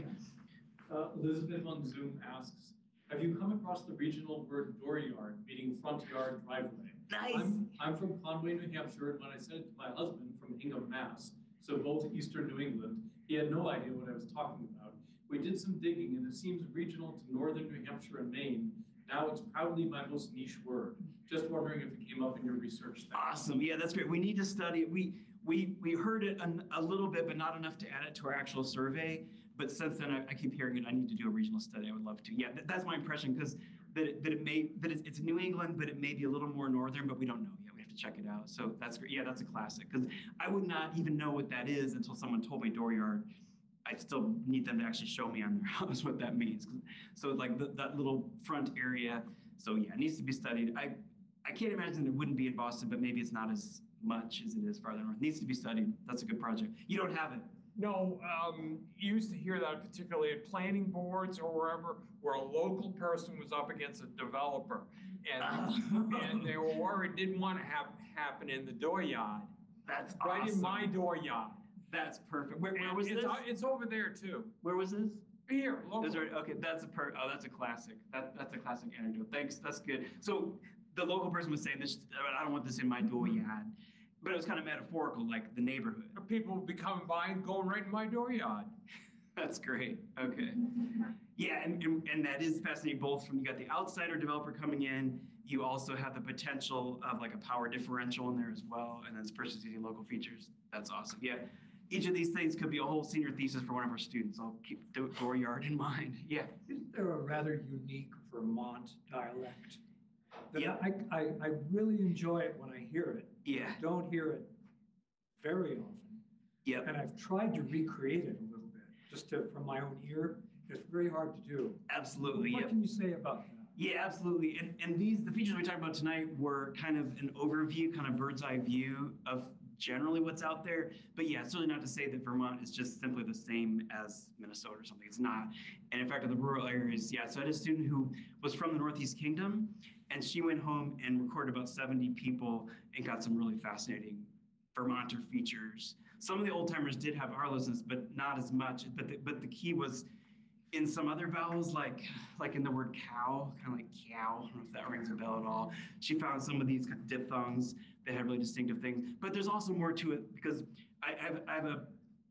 Uh, Elizabeth on Zoom asks, have you come across the regional word dooryard, meaning front yard driveway? Nice. I'm, I'm from Conway, New Hampshire, and when I said it to my husband from Hingham, Mass, so both eastern New England, he had no idea what I was talking about. We did some digging, and it seems regional to northern New Hampshire and Maine. Now it's proudly my most niche word. Just wondering if it came up in your research. Awesome. Yeah, that's great. We need to study it. We we we heard it an, a little bit, but not enough to add it to our actual survey. But since then, I, I keep hearing it. I need to do a regional study. I would love to. Yeah, that, that's my impression because that it, that it may that it's, it's New England, but it may be a little more northern, but we don't know yet. We have to check it out. So that's great. Yeah, that's a classic because I would not even know what that is until someone told me dooryard. I still need them to actually show me on their house what that means. So like the, that little front area. So yeah, it needs to be studied. I I can't imagine it wouldn't be in Boston, but maybe it's not as much as it is farther north. Needs to be studied. That's a good project. You don't have it. No, um, you used to hear that particularly at planning boards or wherever, where a local person was up against a developer. And, and they were worried, didn't want to have, happen in the dooryard, That's right in my dooryard. That's perfect. Where, where was it's, this? It's over there too. Where was this? Here, local. Those are, okay, that's a per, oh, that's a classic. That, that's a classic anecdote. Thanks, that's good. So the local person was saying this, I don't want this in my dooryard. But it was kind of metaphorical, like the neighborhood. People would be coming by and going right in my dooryard. That's great. Okay. Yeah, and, and, and that is fascinating, both from, you got the outsider developer coming in, you also have the potential of like a power differential in there as well, and then this person's using local features. That's awesome. Yeah. Each of these things could be a whole senior thesis for one of our students. I'll keep the dooryard in mind. Yeah. Isn't there a rather unique Vermont dialect? that Yeah. I, I, I really enjoy it when I hear it. Yeah. I Don't hear it very often. Yep. And I've tried to recreate it a little bit, just to, from my own ear. It's very hard to do. Absolutely. What Yep. can you say about that? Yeah, absolutely. And, and these, the features we talked about tonight were kind of an overview, kind of bird's eye view of generally what's out there. But yeah, it's really not to say that Vermont is just simply the same as Minnesota or something. It's not. And in fact, in the rural areas, yeah. So I had a student who was from the Northeast Kingdom and she went home and recorded about 70 people and got some really fascinating Vermonter features. Some of the old timers did have R-lessness, but not as much. But the, but the key was in some other vowels, like like in the word cow, kind of like cow. I don't know if that rings a bell at all. She found some of these diphthongs that had really distinctive things. But there's also more to it because I, I, have, I have a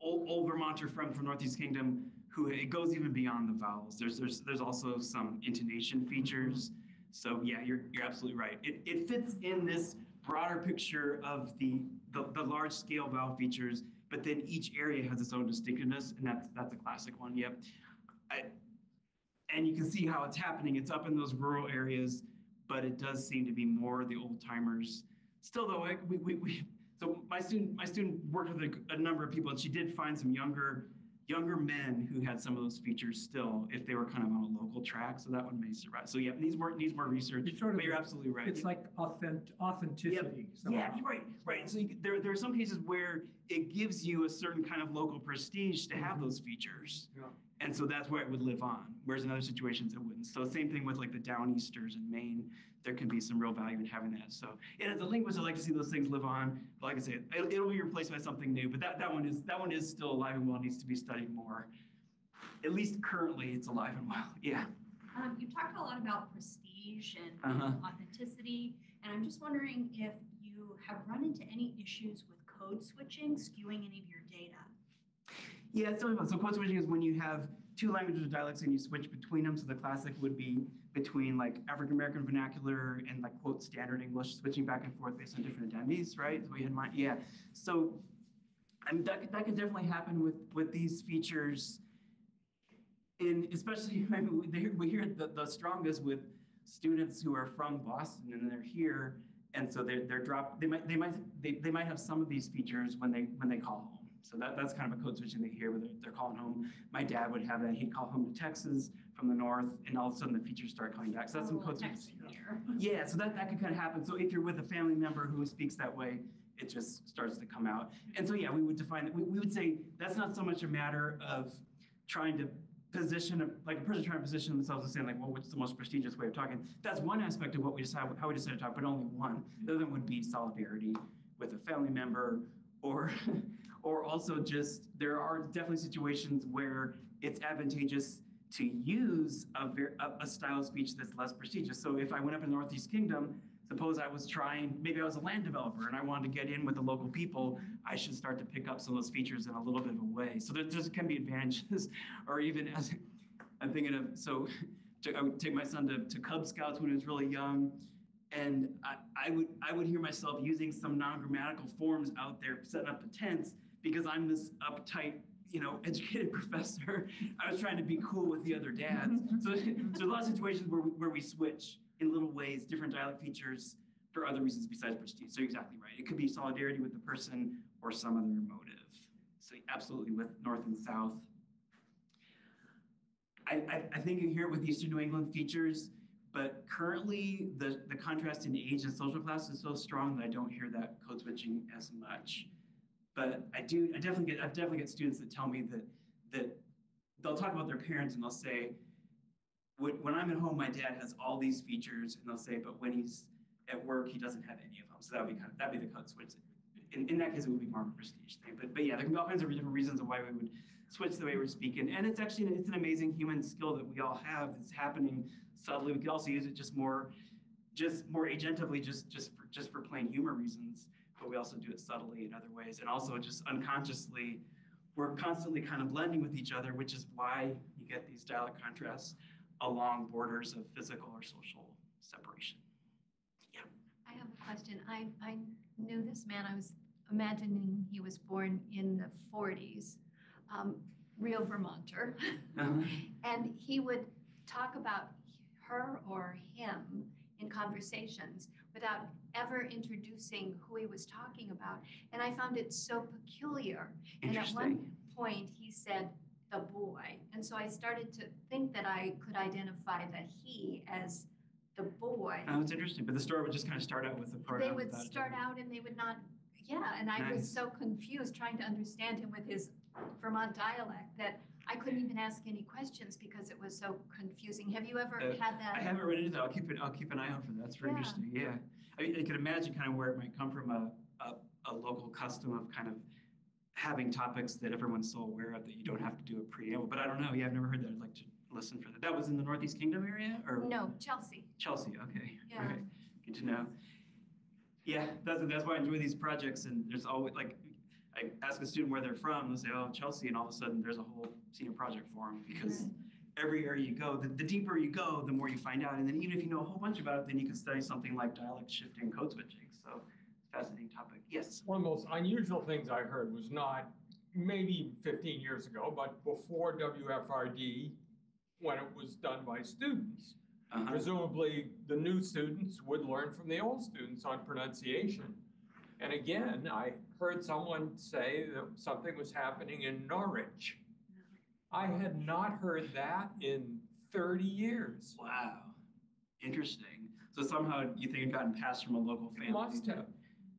old, old Vermonter friend from Northeast Kingdom who it goes even beyond the vowels. There's there's there's also some intonation features. So yeah, you're you're absolutely right. It it fits in this broader picture of the the, the large scale vowel features, but then each area has its own distinctiveness, and that's that's a classic one. Yep. I, and you can see how it's happening. It's up in those rural areas, but it does seem to be more the old timers. Still, though, I, we, we, we so my student my student worked with a, a number of people, and she did find some younger younger men who had some of those features still if they were kind of on a local track. So that one may survive. So yeah, needs more needs more research. It's sort of- but you're absolutely right. It's like authentic, authenticity. Yeah, somehow. right, right. So you, there, there are some cases where it gives you a certain kind of local prestige to have mm-hmm. those features. Yeah. And so that's where it would live on, whereas in other situations it wouldn't. So same thing with like the Downeasters in Maine, there can be some real value in having that. So, and as a linguist, I like to see those things live on. But like I said, it'll, it'll be replaced by something new. But that, that one is that one is still alive and well, needs to be studied more. At least currently, it's alive and well. Yeah. Um, you talked a lot about prestige and, Uh-huh. and authenticity, and I'm just wondering if you have run into any issues with code switching skewing any of your data. Yeah, fun. So code switching is when you have two languages or dialects and you switch between them. So the classic would be between like African American vernacular and like quote standard English, switching back and forth based on different identities, right? What you had mind. Yeah. So I mean, that that could definitely happen with, with these features. And especially, I mean, we, they- we hear the, the strongest with students who are from Boston and they're here. And so they're, they're drop, they might, they might, they, they might have some of these features when they, when they call home. So that, that's kind of a code switching they hear, where they're, they're calling home. My dad would have that, he'd call home to Texas from the north and all of a sudden the features start coming back. So that's some Oh, code switching. here. Yeah, so that, that could kind of happen. So if you're with a family member who speaks that way, it just starts to come out. And so, yeah, we would define that. we, we would say that's not so much a matter of trying to position, a- like a person trying to position themselves and saying like, well, what's the most prestigious way of talking? That's one aspect of what we decide, how we decide to talk, but only one. The other one would be solidarity with a family member or, or also just, there are definitely situations where it's advantageous to use a, a, style of speech that's less prestigious. So if I went up in the Northeast Kingdom, suppose I was trying, maybe I was a land developer and I wanted to get in with the local people, I should start to pick up some of those features in a little bit of a way. So there just can be advantages, or even as I'm thinking of, so to- I would take my son to, to Cub Scouts when he was really young. And I, I would I would hear myself using some non-grammatical forms out there, setting up the tents, because I'm this uptight, you know, educated professor. I was trying to be cool with the other dads. Mm-hmm. So, so there's a lot of situations where we, where we switch in little ways, different dialect features for other reasons besides prestige. So you're exactly right. It could be solidarity with the person or some other motive. So absolutely with North and South. I, I, I think you hear it with Eastern New England features, but currently the, the contrast in age and social class is so strong that I don't hear that code switching as much. But I do, I definitely get, I definitely get students that tell me that, that they'll talk about their parents and they'll say, when, I'm at home, my dad has all these features, and they'll say, but when he's at work, he doesn't have any of them. So that would be kind of, that'd be the code switch. In, in that case, it would be more of a prestige thing. But, but yeah, there can be all kinds of different reasons of why we would switch the way we're speaking. And it's actually, it's an amazing human skill that we all have. It's happening subtly. We could also use it just more, just more agentively, just, just for, just for plain humor reasons. But we also do it subtly in other ways. And also just unconsciously, we're constantly kind of blending with each other, which is why you get these dialect contrasts along borders of physical or social separation. Yeah. I have a question. I, I knew this man, I was imagining he was born in the forties, um, real Vermonter. And he would talk about her or him in conversations without ever introducing who he was talking about. And I found it so peculiar. And at one point, he said, the boy. And so I started to think that I could identify the he as the boy. Oh, it's interesting, but the story would just kind of start out with the pronoun. They would start out and they would not, yeah, and I was so confused trying to understand him with his Vermont dialect that I couldn't even ask any questions because it was so confusing. Have you ever Uh, had that? I haven't read into that. I'll keep it, I'll keep an eye out for that. That's very Yeah. interesting. Yeah. I mean, I could imagine kind of where it might come from a, a, a local custom of kind of having topics that everyone's so aware of that you don't have to do a preamble. But I don't know. Yeah, I've never heard that. I'd like to listen for that. That was in the Northeast Kingdom area or? No, Chelsea. Chelsea, okay. Yeah. Okay, good to know. Yeah, that's, that's why I enjoy these projects and there's always, like, I ask a student where they're from, they'll say, oh, Chelsea, and all of a sudden there's a whole senior project for them because every area you go, the, the deeper you go, the more you find out. And then even if you know a whole bunch about it, then you can study something like dialect shifting, code switching. So fascinating topic. Yes. One of the most unusual things I heard was not maybe 15 years ago, but before WFRD, when it was done by students. Uh-huh. Presumably, the new students would learn from the old students on pronunciation. And again, I heard someone say that something was happening in Norwich. I had not heard that in 30 years. Wow. Interesting. So somehow you think it gotten passed from a local family? Must have.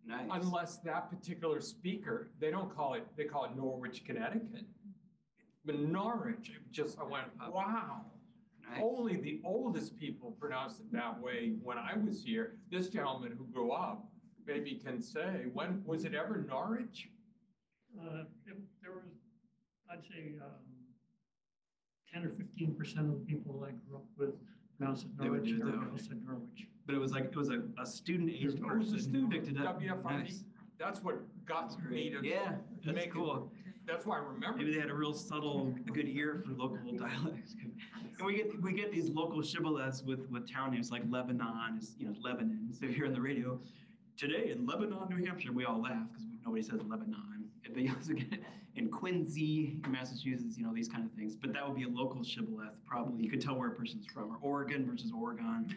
Nice. Unless that particular speaker, they don't call it, they call it Norwich, Connecticut. But Norwich, it just, I went, wow. Nice. Only the oldest people pronounced it that way when I was here. This gentleman who grew up maybe can say, when, was it ever Norwich? Uh, it- there was, I'd say, um, ten or fifteen percent of the people I grew up with pronounced it They would Norwich, do it that else said Norwich. But it was like, it was a, a student aged It was a person who student, picked it up. Nice. That's what got me to. Yeah, that's make it- cool. That's why I remember. Maybe they had a real subtle, good ear for local dialects. And we get, we get these local shibboleths with, with town names like Lebanon is, you know, Lebanon. So you're on the radio, today in Lebanon, New Hampshire, we all laugh because nobody says Lebanon. You also get in Quincy, in Massachusetts, you know, these kind of things. But that would be a local shibboleth, probably. You could tell where a person's from, or Oregon versus Oregon.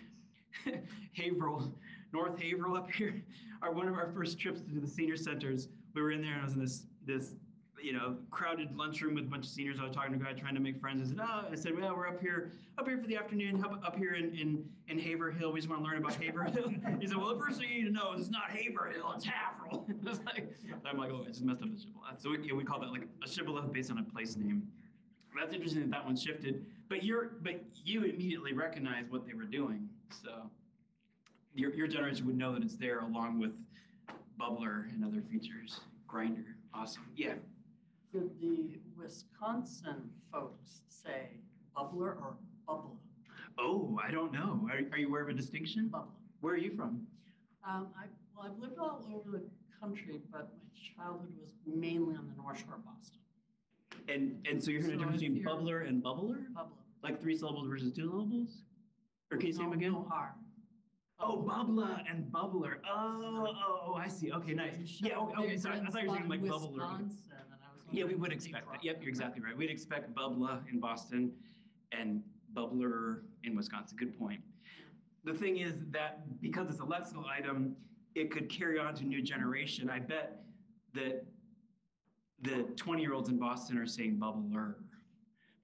Haverhill, North Haverhill up here, our one of our first trips to the senior centers. We were in there, and I was in this this you know crowded lunchroom with a bunch of seniors. I was talking to a guy trying to make friends. I said, "Oh," I said, "Well, we're up here up here for the afternoon. Up, up here in in in Haverhill. We just want to learn about Haverhill." he said, "Well, the first thing you need to know is it's not Haverhill, it's Haverhill." I was like, I'm like, "Oh, I just messed up the shibboleth." So we, we call that like a shibboleth based on a place name. That's interesting that that one shifted. But you're but you immediately recognize what they were doing. So your your generation would know that it's there along with bubbler and other features. Grinder, awesome. Yeah. Did the Wisconsin folks say bubbler or bubbler? Oh, I don't know. Are, are you aware of a distinction? Bubbler. Where are you from? Um, I, well, I've lived all over the country, but my childhood was mainly on the North Shore of Boston. And and so you're hearing So difference between bubbler and bubbler? Bubbler. Like three syllables versus two syllables? Or can you say them again? No R. Oh, bubbler and bubbler. Oh, oh, oh, I see. Okay, nice. Yeah, okay, okay. So I I thought you were saying like bubbler. Wisconsin, and I was Yeah, we would expect that. Yep, you're exactly right. We'd expect bubbler in Boston and bubbler in Wisconsin. Good point. The thing is that because it's a lexical item, it could carry on to new generation. I bet that the 20 year olds in Boston are saying bubbler,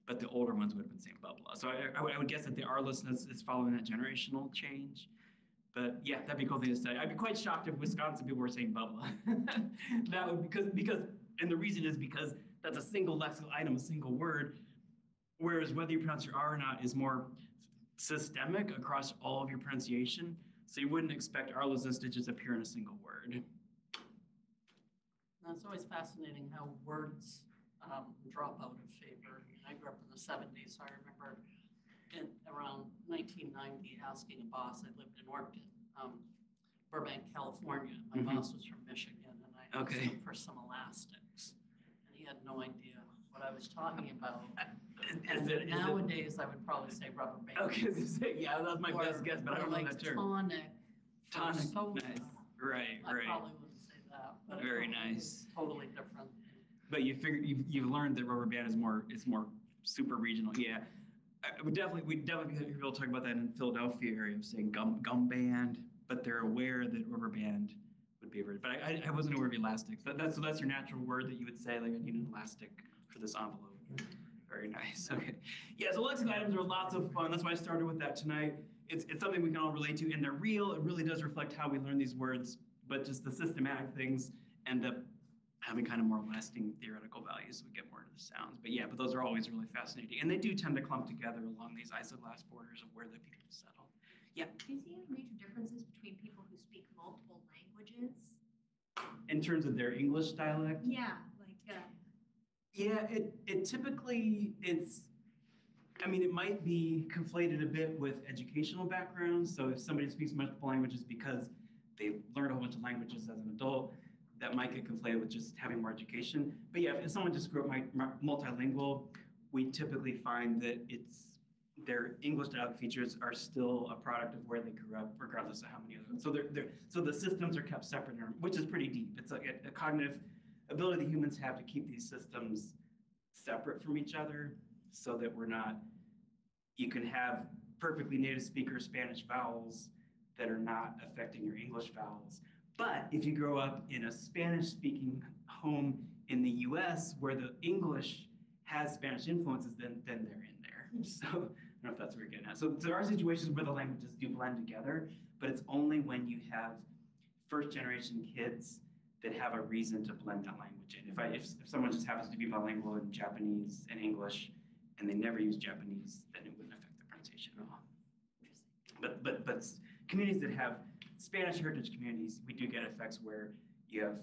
but the older ones would have been saying bubbler. So I, I would guess that the R-lessness is following that generational change. But yeah, that'd be a cool thing to study. I'd be quite shocked if Wisconsin people were saying bubbler. that would because because and the reason is because that's a single lexical item, a single word. Whereas whether you pronounce your R or not is more systemic across all of your pronunciation. So you wouldn't expect listeners to just appear in a single word. That's always fascinating how words um, drop out of favor. I mean, I grew up in the seventies, so I remember in around nineteen ninety asking a boss, I lived in um, Burbank, California. My Mhm. boss was from Michigan, and I asked Okay. him for some elastics. And he had no idea I was talking about. Is it, is it, nowadays, I would probably say rubber band. okay, I was say, yeah, that was my Or- best guess, but I don't know like that term. Tonic. for Tonic, soda. nice. Right, I right. probably wouldn't say that. but it Very probably nice. is Totally different. But you figure you've, you've learned that rubber band is more is more super regional. Yeah, I would definitely we definitely hear people talk about that in Philadelphia area of saying gum gum band, but they're aware that rubber band would be a word. But I, I, I wasn't aware of elastics. That, that's so that's your natural word that you would say like I need an elastic for this envelope. Very nice. Okay. Yeah. So lexical items are lots of fun. That's why I started with that tonight. It's it's something we can all relate to, and they're real. It really does reflect how we learn these words. But just the systematic things end up having kind of more lasting theoretical values. We get more into the sounds. But yeah, but those are always really fascinating. And they do tend to clump together along these isogloss borders of where the people settle. Yeah. Do you see any major differences between people who speak multiple languages? In terms of their English dialect. Yeah, Yeah, it, it typically, it's, I mean, it might be conflated a bit with educational backgrounds. So if somebody speaks multiple languages because they learned a whole bunch of languages as an adult, that might get conflated with just having more education. But yeah, if someone just grew up multilingual, we typically find that it's, their English dialect features are still a product of where they grew up, regardless of how many of them. So they're, they're, so the systems are kept separate, which is pretty deep. It's like a, a cognitive ability that humans have to keep these systems separate from each other so that we're not you can have perfectly native speaker spanish vowels that are not affecting your english vowels. But if you grow up in a spanish speaking home in the us where the english has spanish influences then then they're in there. Hmm. So i don't know if that's where you're getting at. So there are situations where the languages do blend together but it's only when you have first generation kids that have a reason to blend that language in. If I if, if someone just happens to be bilingual in Japanese and English and they never use Japanese, then it wouldn't affect the pronunciation at all. But but but communities that have Spanish heritage communities, we do get effects where you have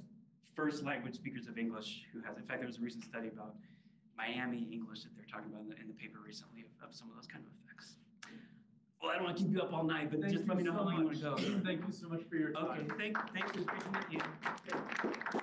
first language speakers of English who has in fact there was a recent study about Miami English that they're talking about in the, in the paper recently of, of some of those kind of effects. Well, I don't want to keep you up all night, but Thank just let me know so how long you want to go. Thank you so much for your time. Okay, thank, thanks for speaking with you.